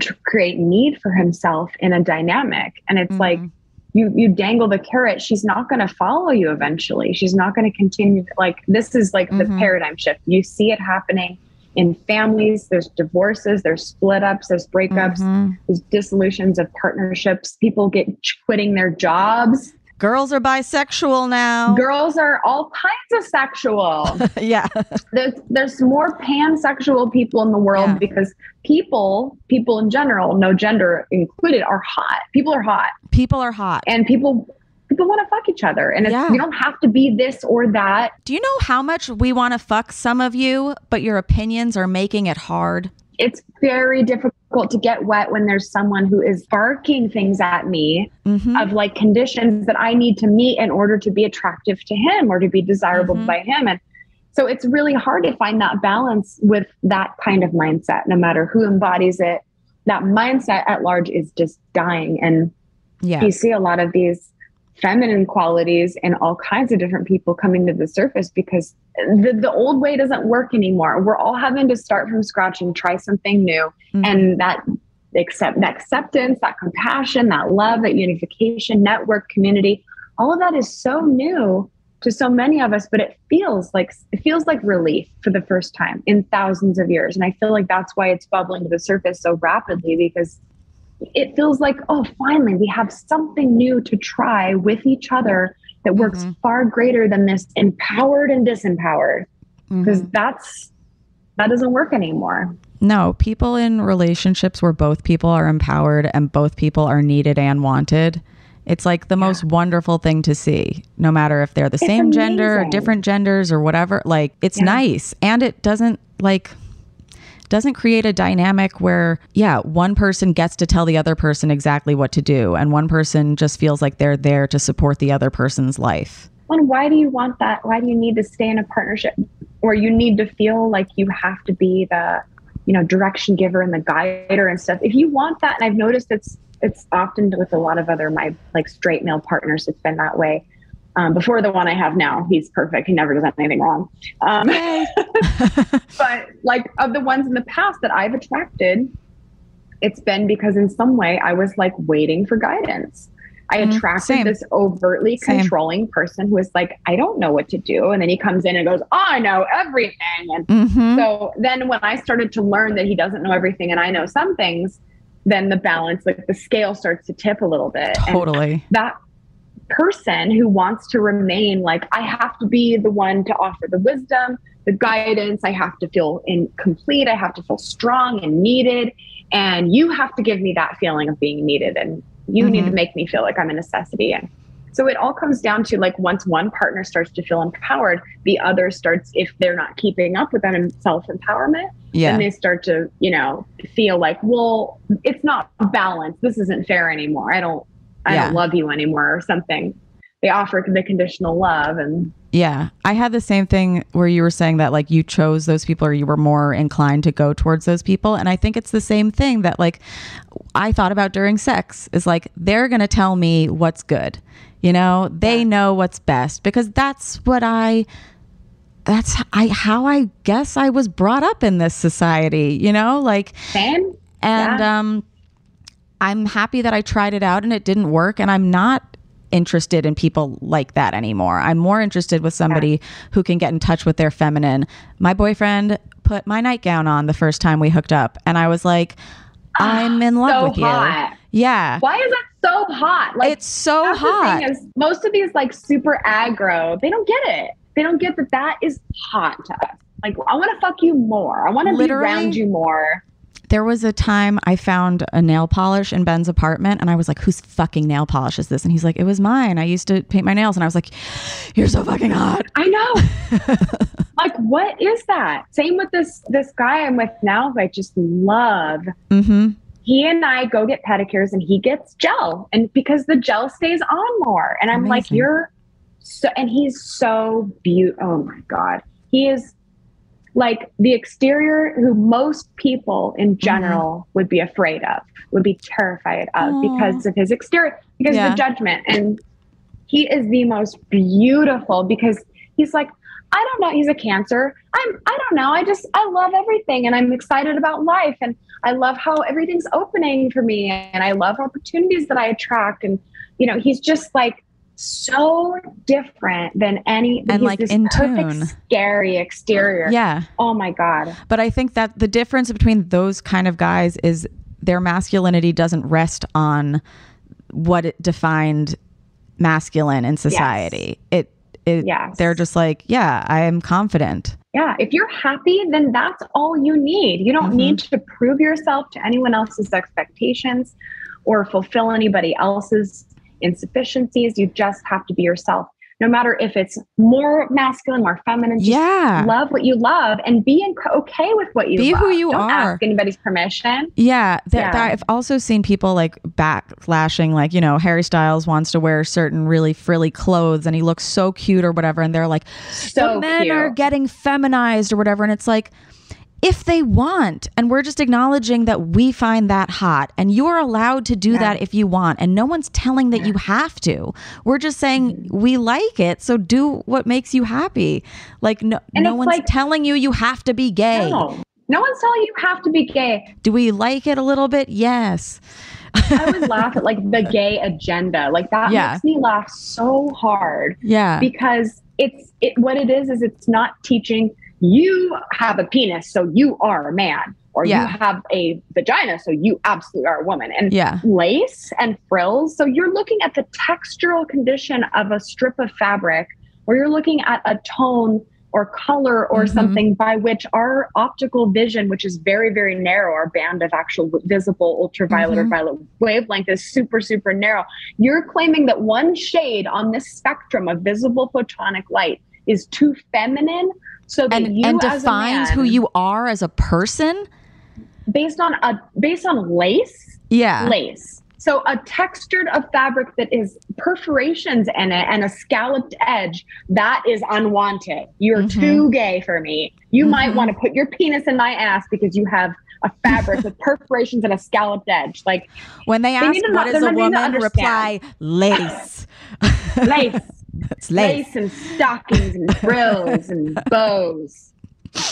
to create need for himself in a dynamic and it's like Mhm. you you dangle the carrot she's not going to follow you eventually she's not going to continue like this is like the Mhm. paradigm shift you see it happening in families there's divorces there's split ups there's breakups Mhm. there's dissolutions of partnerships. People get quitting their jobs. Girls are bisexual now. Girls are all kinds of sexual. Yeah. There's there's more pansexual people in the world Yeah. because people people in general no gender included are hot. People are hot. People are hot. And people people want to fuck each other and it's, Yeah. you don't have to be this or that Do you know how much we want to fuck some of you, but your opinions are making it hard? it's very difficult to get wet when there's someone who is barking things at me Mhm. of like conditions that I need to meet in order to be attractive to him or to be desirable Mhm. by him. And so it's really hard to find that balance with that kind of mindset, no matter who embodies it. That mindset at large is just dying. And Yeah. you see a lot of these feminine qualities and all kinds of different people coming to the surface because the, the old way doesn't work anymore. We're all having to start from scratch and try something new Mhm. and that accept that acceptance that compassion that love that unification network community all of that is so new to so many of us but it feels like it feels like relief for the first time in thousands of years and i feel like that's why it's bubbling to the surface so rapidly because it feels like oh finally we have something new to try with each other that works Mhm. far greater than this empowered and disempowered because Mhm. that's that doesn't work anymore No, people in relationships where both people are empowered and both people are needed and wanted. It's like the most wonderful thing to see, no matter if they're the same gender or different genders or whatever. Like, it's Yeah. nice. And it doesn't, like, doesn't create a dynamic where, yeah, one person gets to tell the other person exactly what to do, and one person just feels like they're there to support the other person's life. And why do you want that? Why do you need to stay in a partnership where you need to feel like you have to be the, you know, direction giver and the guider and stuff? If you want that, and I've noticed it's it's often with a lot of other my like straight male partners, it's been that way. Um, before the one I have now, he's perfect. He never does anything wrong. Um, but like of the ones in the past that I've attracted, it's been because in some way I was like waiting for guidance. I Mhm, attracted same. this overtly Same. controlling person who was like, I don't know what to do. And then he comes in and goes, I know everything. And Mhm. so then when I started to learn that he doesn't know everything and I know some things, then the balance, like the scale starts to tip a little bit. And Totally. that person who wants to remain like I have to be the one to offer the wisdom, the guidance, I have to feel incomplete, I have to feel strong and needed and you have to give me that feeling of being needed and you need to Mhm. make me feel like I'm a necessity and so it all comes down to like once one partner starts to feel empowered, the other starts if they're not keeping up with that self empowerment, Yeah. then they start to, you know, feel like, well, it's not balanced. This isn't fair anymore. I don't I Yeah. don't love you anymore or something. They offer the conditional love and Yeah. I had the same thing where you were saying that like you chose those people or you were more inclined to go towards those people. And I think it's the same thing that like I thought about during sex is like they're going to tell me what's good. You know, they know what's best because that's what I that's I how I guess I was brought up in this society, you know? Like same. and Yeah. um, I'm happy that I tried it out and it didn't work. And I'm not interested in people like that anymore. I'm more interested with somebody who can get in touch with their feminine. My boyfriend put my nightgown on the first time we hooked up, and I was like, I'm in love Ah, so with you. Yeah. Why is that so hot? Like it's so hot. thing is most of these like super aggro, they don't get it. They don't get that that is hot to us. Like I want to fuck you more. I want to be around you more. There was a time I found a nail polish in Ben's apartment and I was like, whose fucking nail polish is this? And he's like, it was mine. I used to paint my nails. And I was like, you're so fucking hot. I know. like what is that? Same with this this guy I'm with now who I just love. Mm-hmm. He and I go get pedicures and he gets gel and because the gel stays on more. And I'm like, you're so and he's so beautiful. Oh my God. He is like the exterior who most people Mm-hmm. in general would be afraid of, would be terrified of because of his exterior, because Yeah. of the judgment. And he is the most beautiful because he's like, I don't know, he's a cancer. I'm I don't know. I just I love everything and I'm excited about life and I love how everything's opening for me and I love opportunities that I attract and you know, he's just like so different than any And, like, this in perfect tune. scary exterior. Yeah. Oh my god. But I think that the difference between those kind of guys is their masculinity doesn't rest on what it defined masculine in society. It it Yes. they're just like, yeah, I am confident. Yeah, if you're happy, then that's all you need. You don't Mhm. need to prove yourself to anyone else's expectations or fulfill anybody else's insufficiencies. You just have to be yourself. No matter if it's more masculine, more feminine, just Yeah. love what you love and be in- okay with what you Be love. who you Don't are. ask anybody's permission. Yeah, th- Yeah. that- I've also seen people like backlashing, like you know, Harry Styles wants to wear certain really frilly clothes, and he looks so cute or whatever, and they're like, So the men cute. are getting feminized or whatever, and it's like, if they want, and we're just acknowledging that we find that hot, and you're allowed to do Yeah. that if you want, and no one's telling that you have to. We're just saying Mm-hmm. we like it, so do what makes you happy. Like no, And no one's like- telling you you have to be gay. No. No one's telling you you have to be gay. Do we like it a little bit? Yes. I would laugh at like the gay agenda. Like that Yeah. makes me laugh so hard. Yeah. because it's it what it is is it's not teaching you have a penis so you are a man or Yeah. you have a vagina so you absolutely are a woman and Yeah. lace and frills so you're looking at the textural condition of a strip of fabric or you're looking at a tone or color or Mhm. something by which our optical vision which is very very narrow our band of actual visible ultraviolet or Mhm. violet wavelength is super super narrow you're claiming that one shade on this spectrum of visible photonic light is too feminine so and you and defines who you are as a person. based on a based on lace Yeah. lace so a textured of fabric that is perforations in it and a scalloped edge that is unwanted you're Mhm. too gay for me you might Mhm. want to put your penis in my ass because you have a fabric with perforations and a scalloped edge like When they ask need to what not- is a not need to woman, reply lace. lace It's lace. lace and stockings and frills and bows,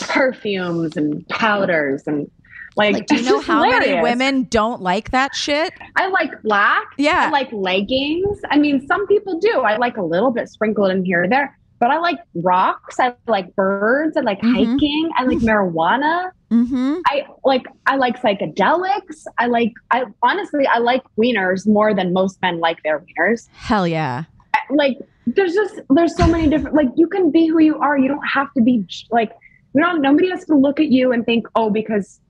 perfumes and powders and like. Like, do you know how many women don't like that shit? I like black. Yeah. I like leggings. I mean, some people do. I like a little bit sprinkled in here or there, but I like rocks. I like birds. I like Mhm. hiking. I like marijuana. Mm-hmm. I like I like psychedelics. I like I honestly I like wieners more than most men like their wieners. Hell yeah. Like there's just there's so many different like you can be who you are. You don't have to be like you know nobody has to look at you and think oh because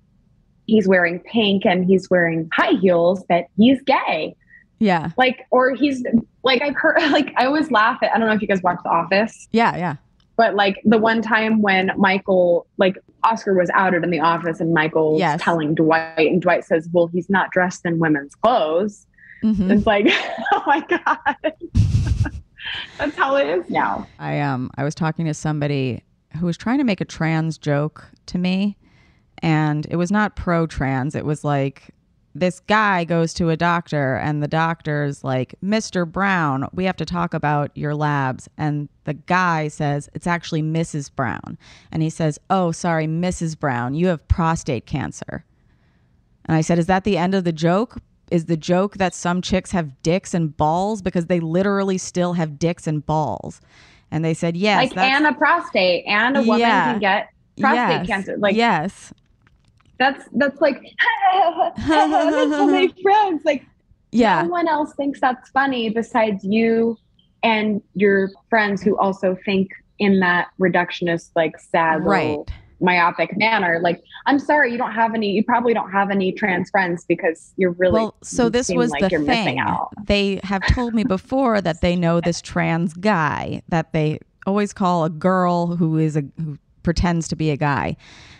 he's wearing pink and he's wearing high heels that he's gay. Yeah. Like or he's like I've heard like I always laugh at I don't know if you guys watch The Office. Yeah. Yeah. But like the one time when Michael, like Oscar was outed in the office and Michael's Yes. telling Dwight, and Dwight says, Well, he's not dressed in women's clothes. hmm It's like, oh my God. That's how it is now. I um I was talking to somebody who was trying to make a trans joke to me and it was not pro trans it was like this guy goes to a doctor and the doctor's like Mr. Brown we have to talk about your labs and the guy says it's actually Mrs. Brown and he says oh sorry Mrs. Brown you have prostate cancer and I said is that the end of the joke is the joke that some chicks have dicks and balls because they literally still have dicks and balls and they said yes like, and a prostate, and a woman Yeah. can get prostate yes, cancer. Like, yes that's, that's like, that's so many friends. Like, yeah no one else thinks that's funny besides you and your friends who also think in that reductionist, like, sad, right myopic manner. Like, I'm sorry, you don't have any. You probably don't have any trans friends because you're really. well so this was like the thing out. they have told me before that they know this trans guy that they always call a girl who is a who pretends to be a guy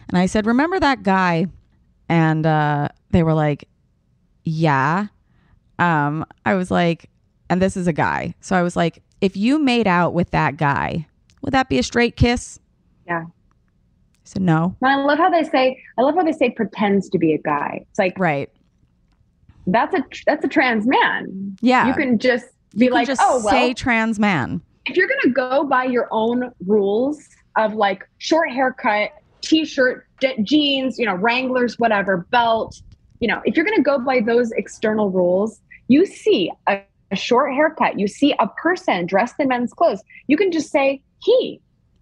and i said remember that guy and uh they were like yeah um i was like and this is a guy so i was like if you made out with that guy would that be a straight kiss Yeah. I said no And I love how they say. I love how they say pretends to be a guy. It's like right that's a that's a trans man. yeah You can just be can like, just oh well. say trans man if you're gonna go by your own rules of like short haircut, t-shirt, je- jeans, you know, Wranglers, whatever, belt, you know, if you're gonna go by those external rules, you see a, a short haircut, you see a person dressed in men's clothes, you can just say he,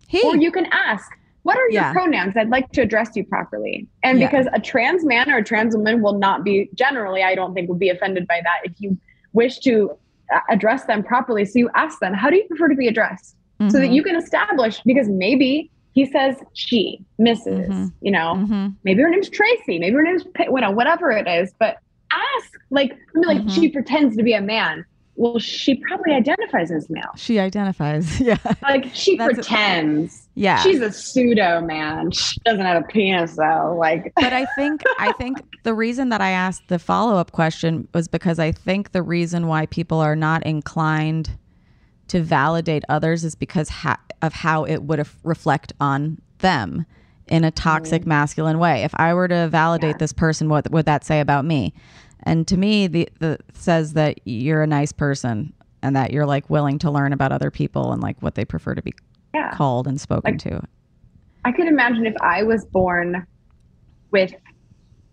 he or you can ask. What are your Yeah. pronouns? I'd like to address you properly. And Yeah. because a trans man or a trans woman will not be, generally, I don't think, will be offended by that if you wish to uh, address them properly. So you ask them, how do you prefer to be addressed? So that Mhm. you can establish, because maybe he says she, missus Mhm. you know, Mhm. maybe her name's Tracy, maybe her name's, know, whatever it is, but ask, like, I mean, like, she pretends to be a man. Well, she probably identifies as male. She identifies. Yeah. Like, she That's pretends. Yeah. She's a pseudo man. She doesn't have a penis though. Like, but I think I think the reason that I asked the follow-up question was because I think the reason why people are not inclined to validate others is because ha- of how it would af- reflect on them in a toxic mm. masculine way. If I were to validate Yeah. this person, what would that say about me? And to me, the, the says that you're a nice person and that you're like willing to learn about other people and like what they prefer to be yeah. called and spoken to. I could imagine if I was born with,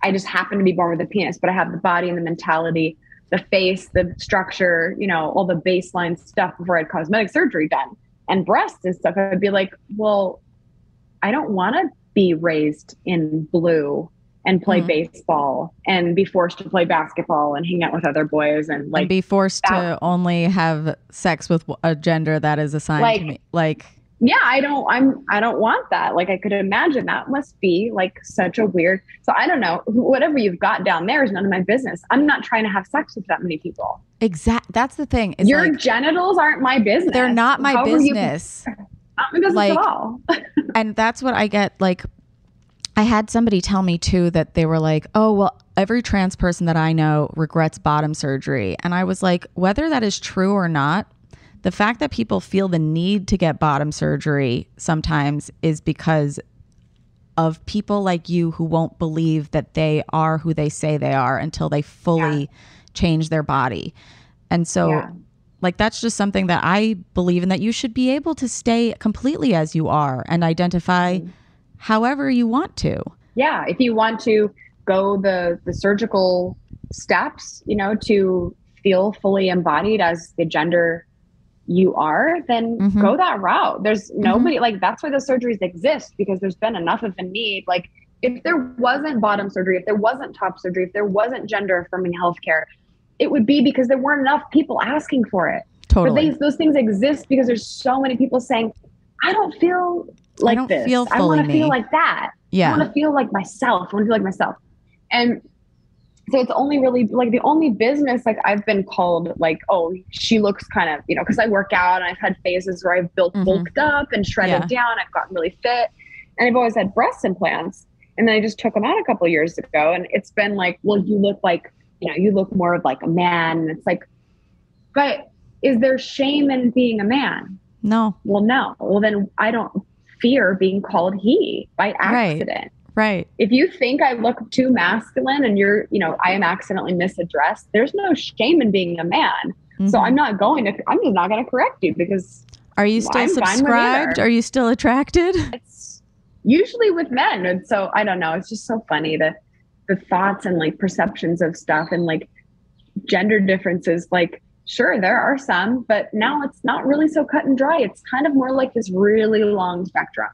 I just happened to be born with a penis, but I have the body and the mentality, the face, the structure, you know, all the baseline stuff before I had cosmetic surgery done and breasts and stuff. I'd be like, well, I don't want to be raised in blue and play Mhm. baseball and be forced to play basketball and hang out with other boys and like and be forced to only have sex with a gender that is assigned Like- to me. Like, yeah i don't i'm i don't want that like i could imagine that must be like such a weird so i don't know whatever you've got down there is none of my business i'm not trying to have sex with that many people exact. That's the thing. It's your like, genitals aren't my business they're not my you- business. not my business Like- at all and that's what I get. Like, I had somebody tell me too that they were like, oh, well, every trans person that I know regrets bottom surgery. And I was like, whether that is true or not, the fact that people feel the need to get bottom surgery sometimes is because of people like you who won't believe that they are who they say they are until they fully change their body. And so Yeah. like that's just something that I believe in that you should be able to stay completely as you are and identify Mm-hmm. however you want to. yeah if you want to go the the surgical steps you know to feel fully embodied as the gender you are, then Mhm. go that route. There's nobody like that's why the surgeries exist because there's been enough of a need. Like if there wasn't bottom surgery, if there wasn't top surgery, if there wasn't gender affirming healthcare, it would be because there weren't enough people asking for it. Totally. But they, those things exist because there's so many people saying, I don't feel like don't this. feel I want to feel like that. Yeah. I want to feel like myself. I want to feel like myself. And so it's only really like the only business like I've been called like, oh, she looks kind of, you know, because I work out and I've had phases where I've built Mhm. bulked up and shredded down. I've gotten really fit. And I've always had breast implants. And then I just took them out a couple of years ago. And it's been like, well, you look like, you know, you look more of like a man. And it's like, but is there shame in being a man? No. Well, no. Well, then I don't fear being called he by accident Right. If you think I look too masculine and you're, you know, I am accidentally misaddressed, there's no shame in being a man. So Mhm. I'm not going to, I'm just not going to correct you because Are you still I'm subscribed? Are you still attracted? it's usually with men. And so I don't know. It's just so funny the, the thoughts and like perceptions of stuff and like gender differences. Like, sure, there are some, but now it's not really so cut and dry. It's kind of more like this really long spectrum.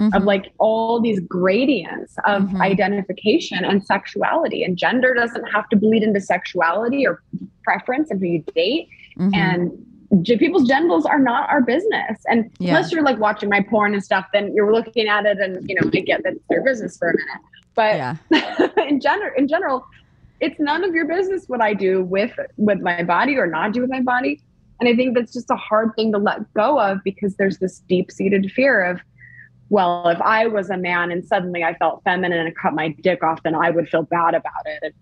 Of Mhm. like all these gradients of Mhm. identification and sexuality. And gender doesn't have to bleed into sexuality or preference and who you date. Mhm. And people's genitals are not our business. And Yeah. unless you're like watching my porn and stuff, then you're looking at it and you know, I get that it's their business for a minute. But yeah. in general, in general, it's none of your business what I do with with my body or not do with my body. And I think that's just a hard thing to let go of because there's this deep seated fear of, well, if I was a man and suddenly I felt feminine and cut my dick off, then I would feel bad about it.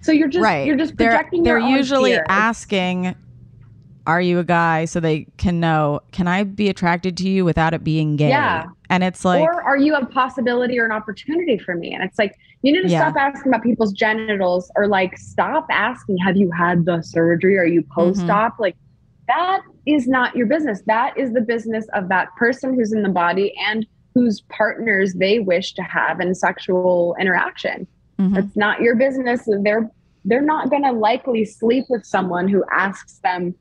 So you're just right. you're just they're projecting they're your own usually fear. asking are you a guy so they can know can I be attracted to you without it being gay? Yeah. And it's like or are you a possibility or an opportunity for me? And it's like you need to Yeah. stop asking about people's genitals or like stop asking, have you had the surgery? Are you Mm-hmm. post-op? Like that is not your business. That is the business of that person who's in the body and whose partners they wish to have in sexual interaction. mhm. It's not your business. They're they're not gonna likely sleep with someone who asks them,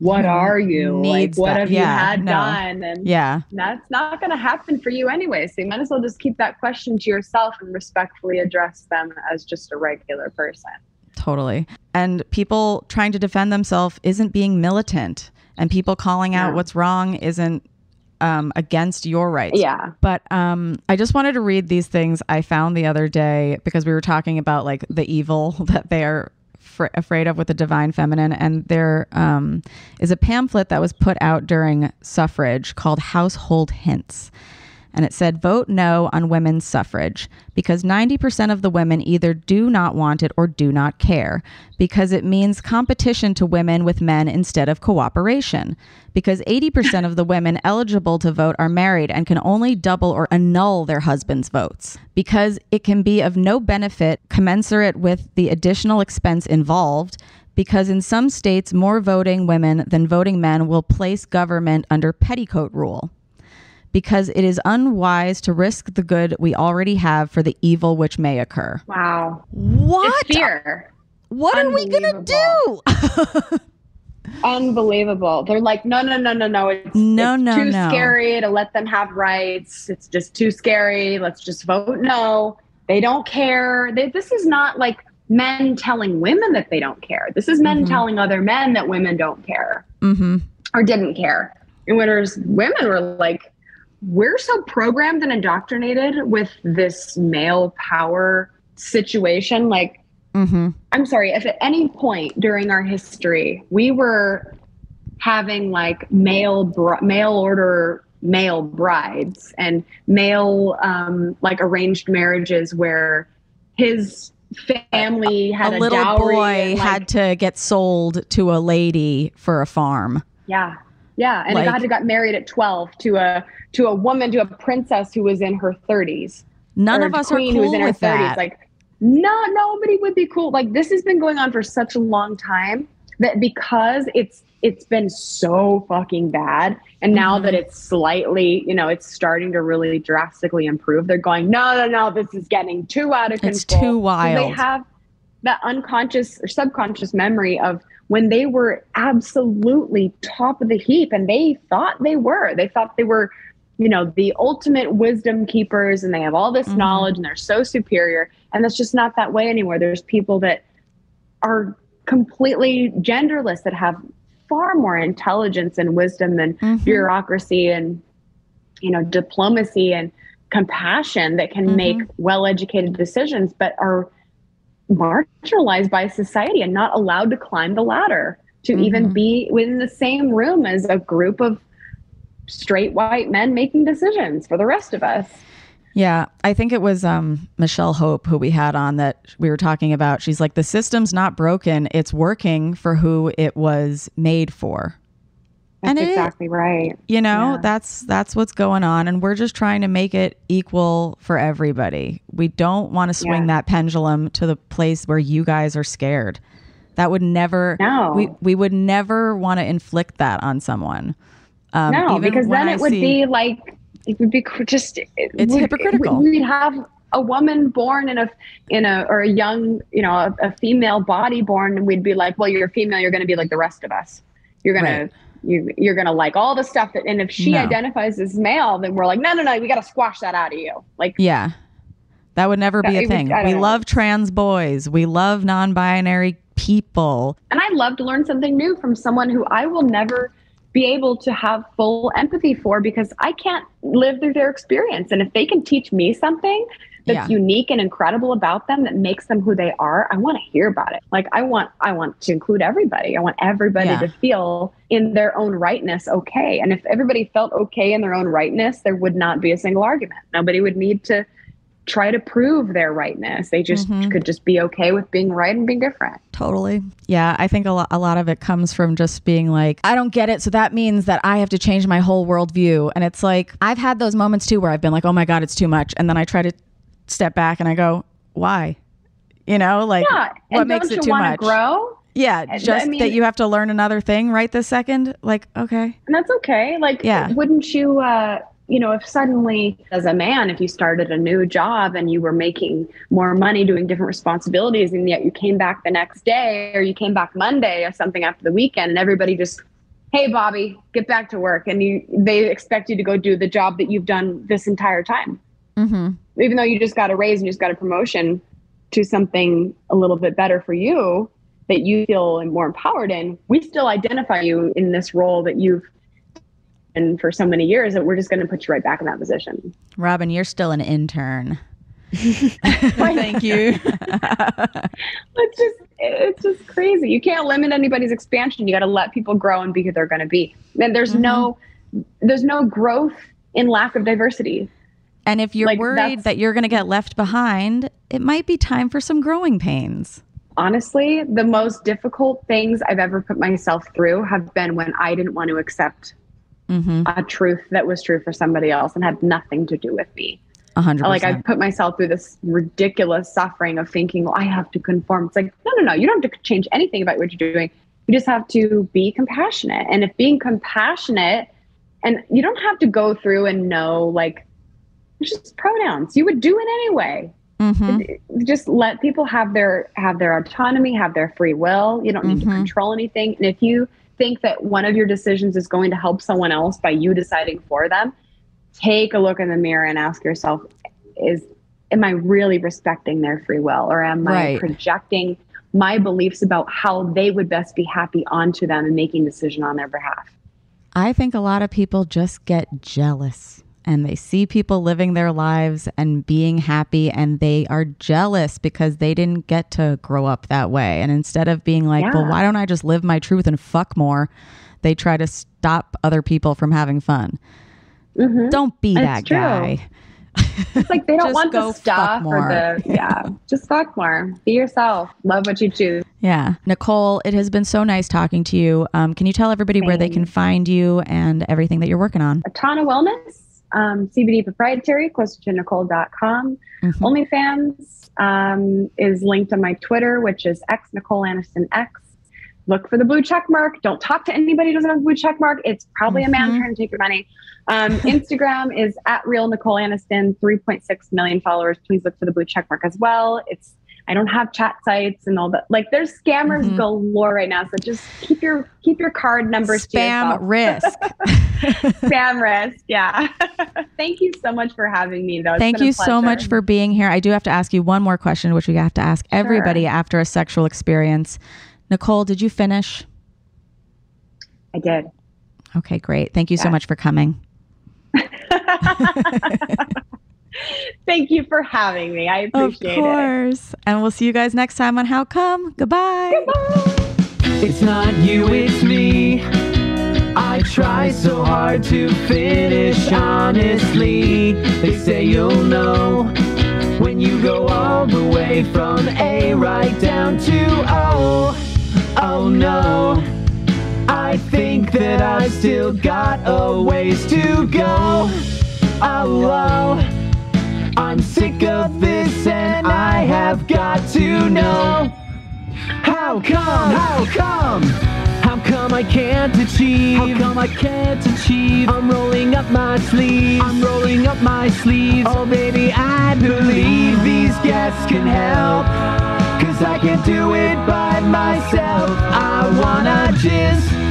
What are you? Like what that. have Yeah, you had no. done? And yeah. that's not going to happen for you anyway. So you might as well just keep that question to yourself and respectfully address them as just a regular person. Totally. And people trying to defend themselves isn't being militant, and people calling out No. what's wrong isn't um, against your rights. Yeah. But um, I just wanted to read these things I found the other day because we were talking about like the evil that they are fr- afraid of with the divine feminine. And there um, is a pamphlet that was put out during suffrage called Household Hints. And it said, vote no on women's suffrage because 90% of the women either do not want it or do not care, because it means competition to women with men instead of cooperation, because 80% of the women eligible to vote are married and can only double or annul their husband's votes, because it can be of no benefit commensurate with the additional expense involved. Because in some states, more voting women than voting men will place government under petticoat rule because it is unwise to risk the good we already have for the evil which may occur. Wow. What? It's fear. What are we going to do? Unbelievable. They're like, no, no, no, no, no. It's, No, it's no, too no. scary to let them have rights. It's just too scary. Let's just vote no. They don't care. They, this is not like men telling women that they don't care. This is men Mhm. telling other men that women don't care. mm-hmm. or didn't care. And whereas women were like, we're so programmed and indoctrinated with this male power situation. Like, Mm-hmm. I'm sorry, if at any point during our history we were having like male br- mail order male brides and male um, like arranged marriages where his family A had a, little dowry boy and, like, had to get sold to a lady for a farm. Yeah. Yeah. And Like- a guy who got married at 12 to a to a woman, to a princess who was in her 30s. None of us are queen who was cool in her with that. Like, no, nobody would be cool. Like this has been going on for such a long time that because it's it's been so fucking bad. And now Mhm. that it's slightly, you know, it's starting to really drastically improve, they're going, no, no, no, this is getting too out of control. It's too So wild. they have that unconscious or subconscious memory of when they were absolutely top of the heap and they thought they were. They thought they were, you know, the ultimate wisdom keepers and they have all this mm-hmm. knowledge and they're so superior. And that's just not that way anymore. There's people that are completely genderless that have far more intelligence and wisdom than mm-hmm. bureaucracy and you know diplomacy and compassion that can mm-hmm. make well-educated decisions but are marginalized by society and not allowed to climb the ladder to mm-hmm. even be within the same room as a group of straight white men making decisions for the rest of us yeah, I think it was um, Michelle Hope who we had on that we were talking about. She's like, the system's not broken; it's working for who it was made for. That's and exactly right. You know, yeah. that's that's what's going on, and we're just trying to make it equal for everybody. We don't want to swing yeah. that pendulum to the place where you guys are scared. That would never. No. We we would never want to inflict that on someone. Um, no, because then it I would see, be like it would be just it's would, hypocritical. We'd have a woman born in a in a or a young you know a, a female body born, and we'd be like, well, you're female, you're going to be like the rest of us. You're gonna. Right. You, you're gonna like all the stuff that, and if she no. identifies as male, then we're like, no, no, no, we got to squash that out of you. Like, yeah, that would never be a thing. we know. love trans boys. We love non-binary people. And I love to learn something new from someone who I will never be able to have full empathy for because I can't live through their experience. And if they can teach me something that's yeah. unique and incredible about them that makes them who they are, I want to hear about it. Like I want I want to include everybody. I want everybody yeah. to feel in their own rightness okay. And if everybody felt okay in their own rightness, there would not be a single argument. Nobody would need to try to prove their rightness. They just mm-hmm. could just be okay with being right and being different. Totally. Yeah, I think a lot, a lot of it comes from just being like, I don't get it. So that means that I have to change my whole worldview. And it's like, I've had those moments too where I've been like, oh my God, it's too much. And then I try to step back and I go, why? You know, like, yeah. what makes it too much? grow? Yeah, just I mean, that you have to learn another thing right this second. Like, okay. And that's okay. Like, yeah. wouldn't you, uh, you know, if suddenly as a man, if you started a new job and you were making more money doing different responsibilities, and yet you came back the next day or you came back Monday or something after the weekend, and everybody just, hey, Bobby, get back to work, and you they expect you to go do the job that you've done this entire time, mm-hmm. Even though you just got a raise and you just got a promotion to something a little bit better for you that you feel more empowered in. We still identify you in this role that you've and for so many years that we're just going to put you right back in that position. Robin, you're still an intern. Thank you. it's just it's just crazy. You can't limit anybody's expansion. You got to let people grow and be who they're going to be. And there's mm-hmm. no there's no growth in lack of diversity. And if you're like, worried that you're going to get left behind, it might be time for some growing pains. Honestly, the most difficult things I've ever put myself through have been when I didn't want to accept mm-hmm. a truth that was true for somebody else and had nothing to do with me. 100%. Like I put myself through this ridiculous suffering of thinking, well, I have to conform. It's like, no, no, no. You don't have to change anything about what you're doing. You just have to be compassionate. And if being compassionate, and you don't have to go through and know like just pronouns. You would do it anyway. Mm-hmm. Just let people have their have their autonomy, have their free will. You don't need mm-hmm. to control anything. And if you think that one of your decisions is going to help someone else by you deciding for them, take a look in the mirror and ask yourself, is am I really respecting their free will or am right. I projecting my beliefs about how they would best be happy onto them and making decision on their behalf? I think a lot of people just get jealous and they see people living their lives and being happy and they are jealous because they didn't get to grow up that way. And instead of being like, yeah. well, why don't I just live my truth and fuck more? They try to stop other people from having fun. Mm-hmm. Don't be that guy. It's like they don't want the stuff or the yeah. Just fuck more. Be yourself. Love what you choose. Yeah, Nicole, it has been so nice talking to you. Um, can you tell everybody Thanks. where they can find you and everything that you're working on? Atana Wellness um, CBD proprietary, closer to Nicole.com. Mm-hmm. OnlyFans um, is linked on my Twitter, which is X Nicole Aniston X. Look for the blue check mark. Don't talk to anybody who doesn't have a blue check mark. It's probably mm-hmm. a man mm-hmm. trying to take your money. Um, Instagram is at real Nicole Aniston, 3.6 million followers. Please look for the blue check mark as well. It's I don't have chat sites and all that. Like there's scammers Mhm. galore right now. So just keep your keep your card numbers Spam risk. Spam risk. Yeah. Thank you so much for having me though. Thank you so much for being here. I do have to ask you one more question, which we have to ask everybody after a sexual experience. Nicole, did you finish? I did. Okay, great. Thank you so much for coming. Thank you for having me. I appreciate it. of it. course. And we'll see you guys next time on How Cum. Goodbye. It's not you, it's me. I try so hard to finish honestly. They say you'll know when you go all the way from A right down to O. Oh no, I think that I still got a ways to go. Oh, oh. I'm sick of this and I have got to know. How come? How come? How come I can't achieve? How come I can't achieve? I'm rolling up my sleeves. I'm rolling up my sleeves. Oh baby, I believe these guests can help. Cause I can't do it by myself. I wanna just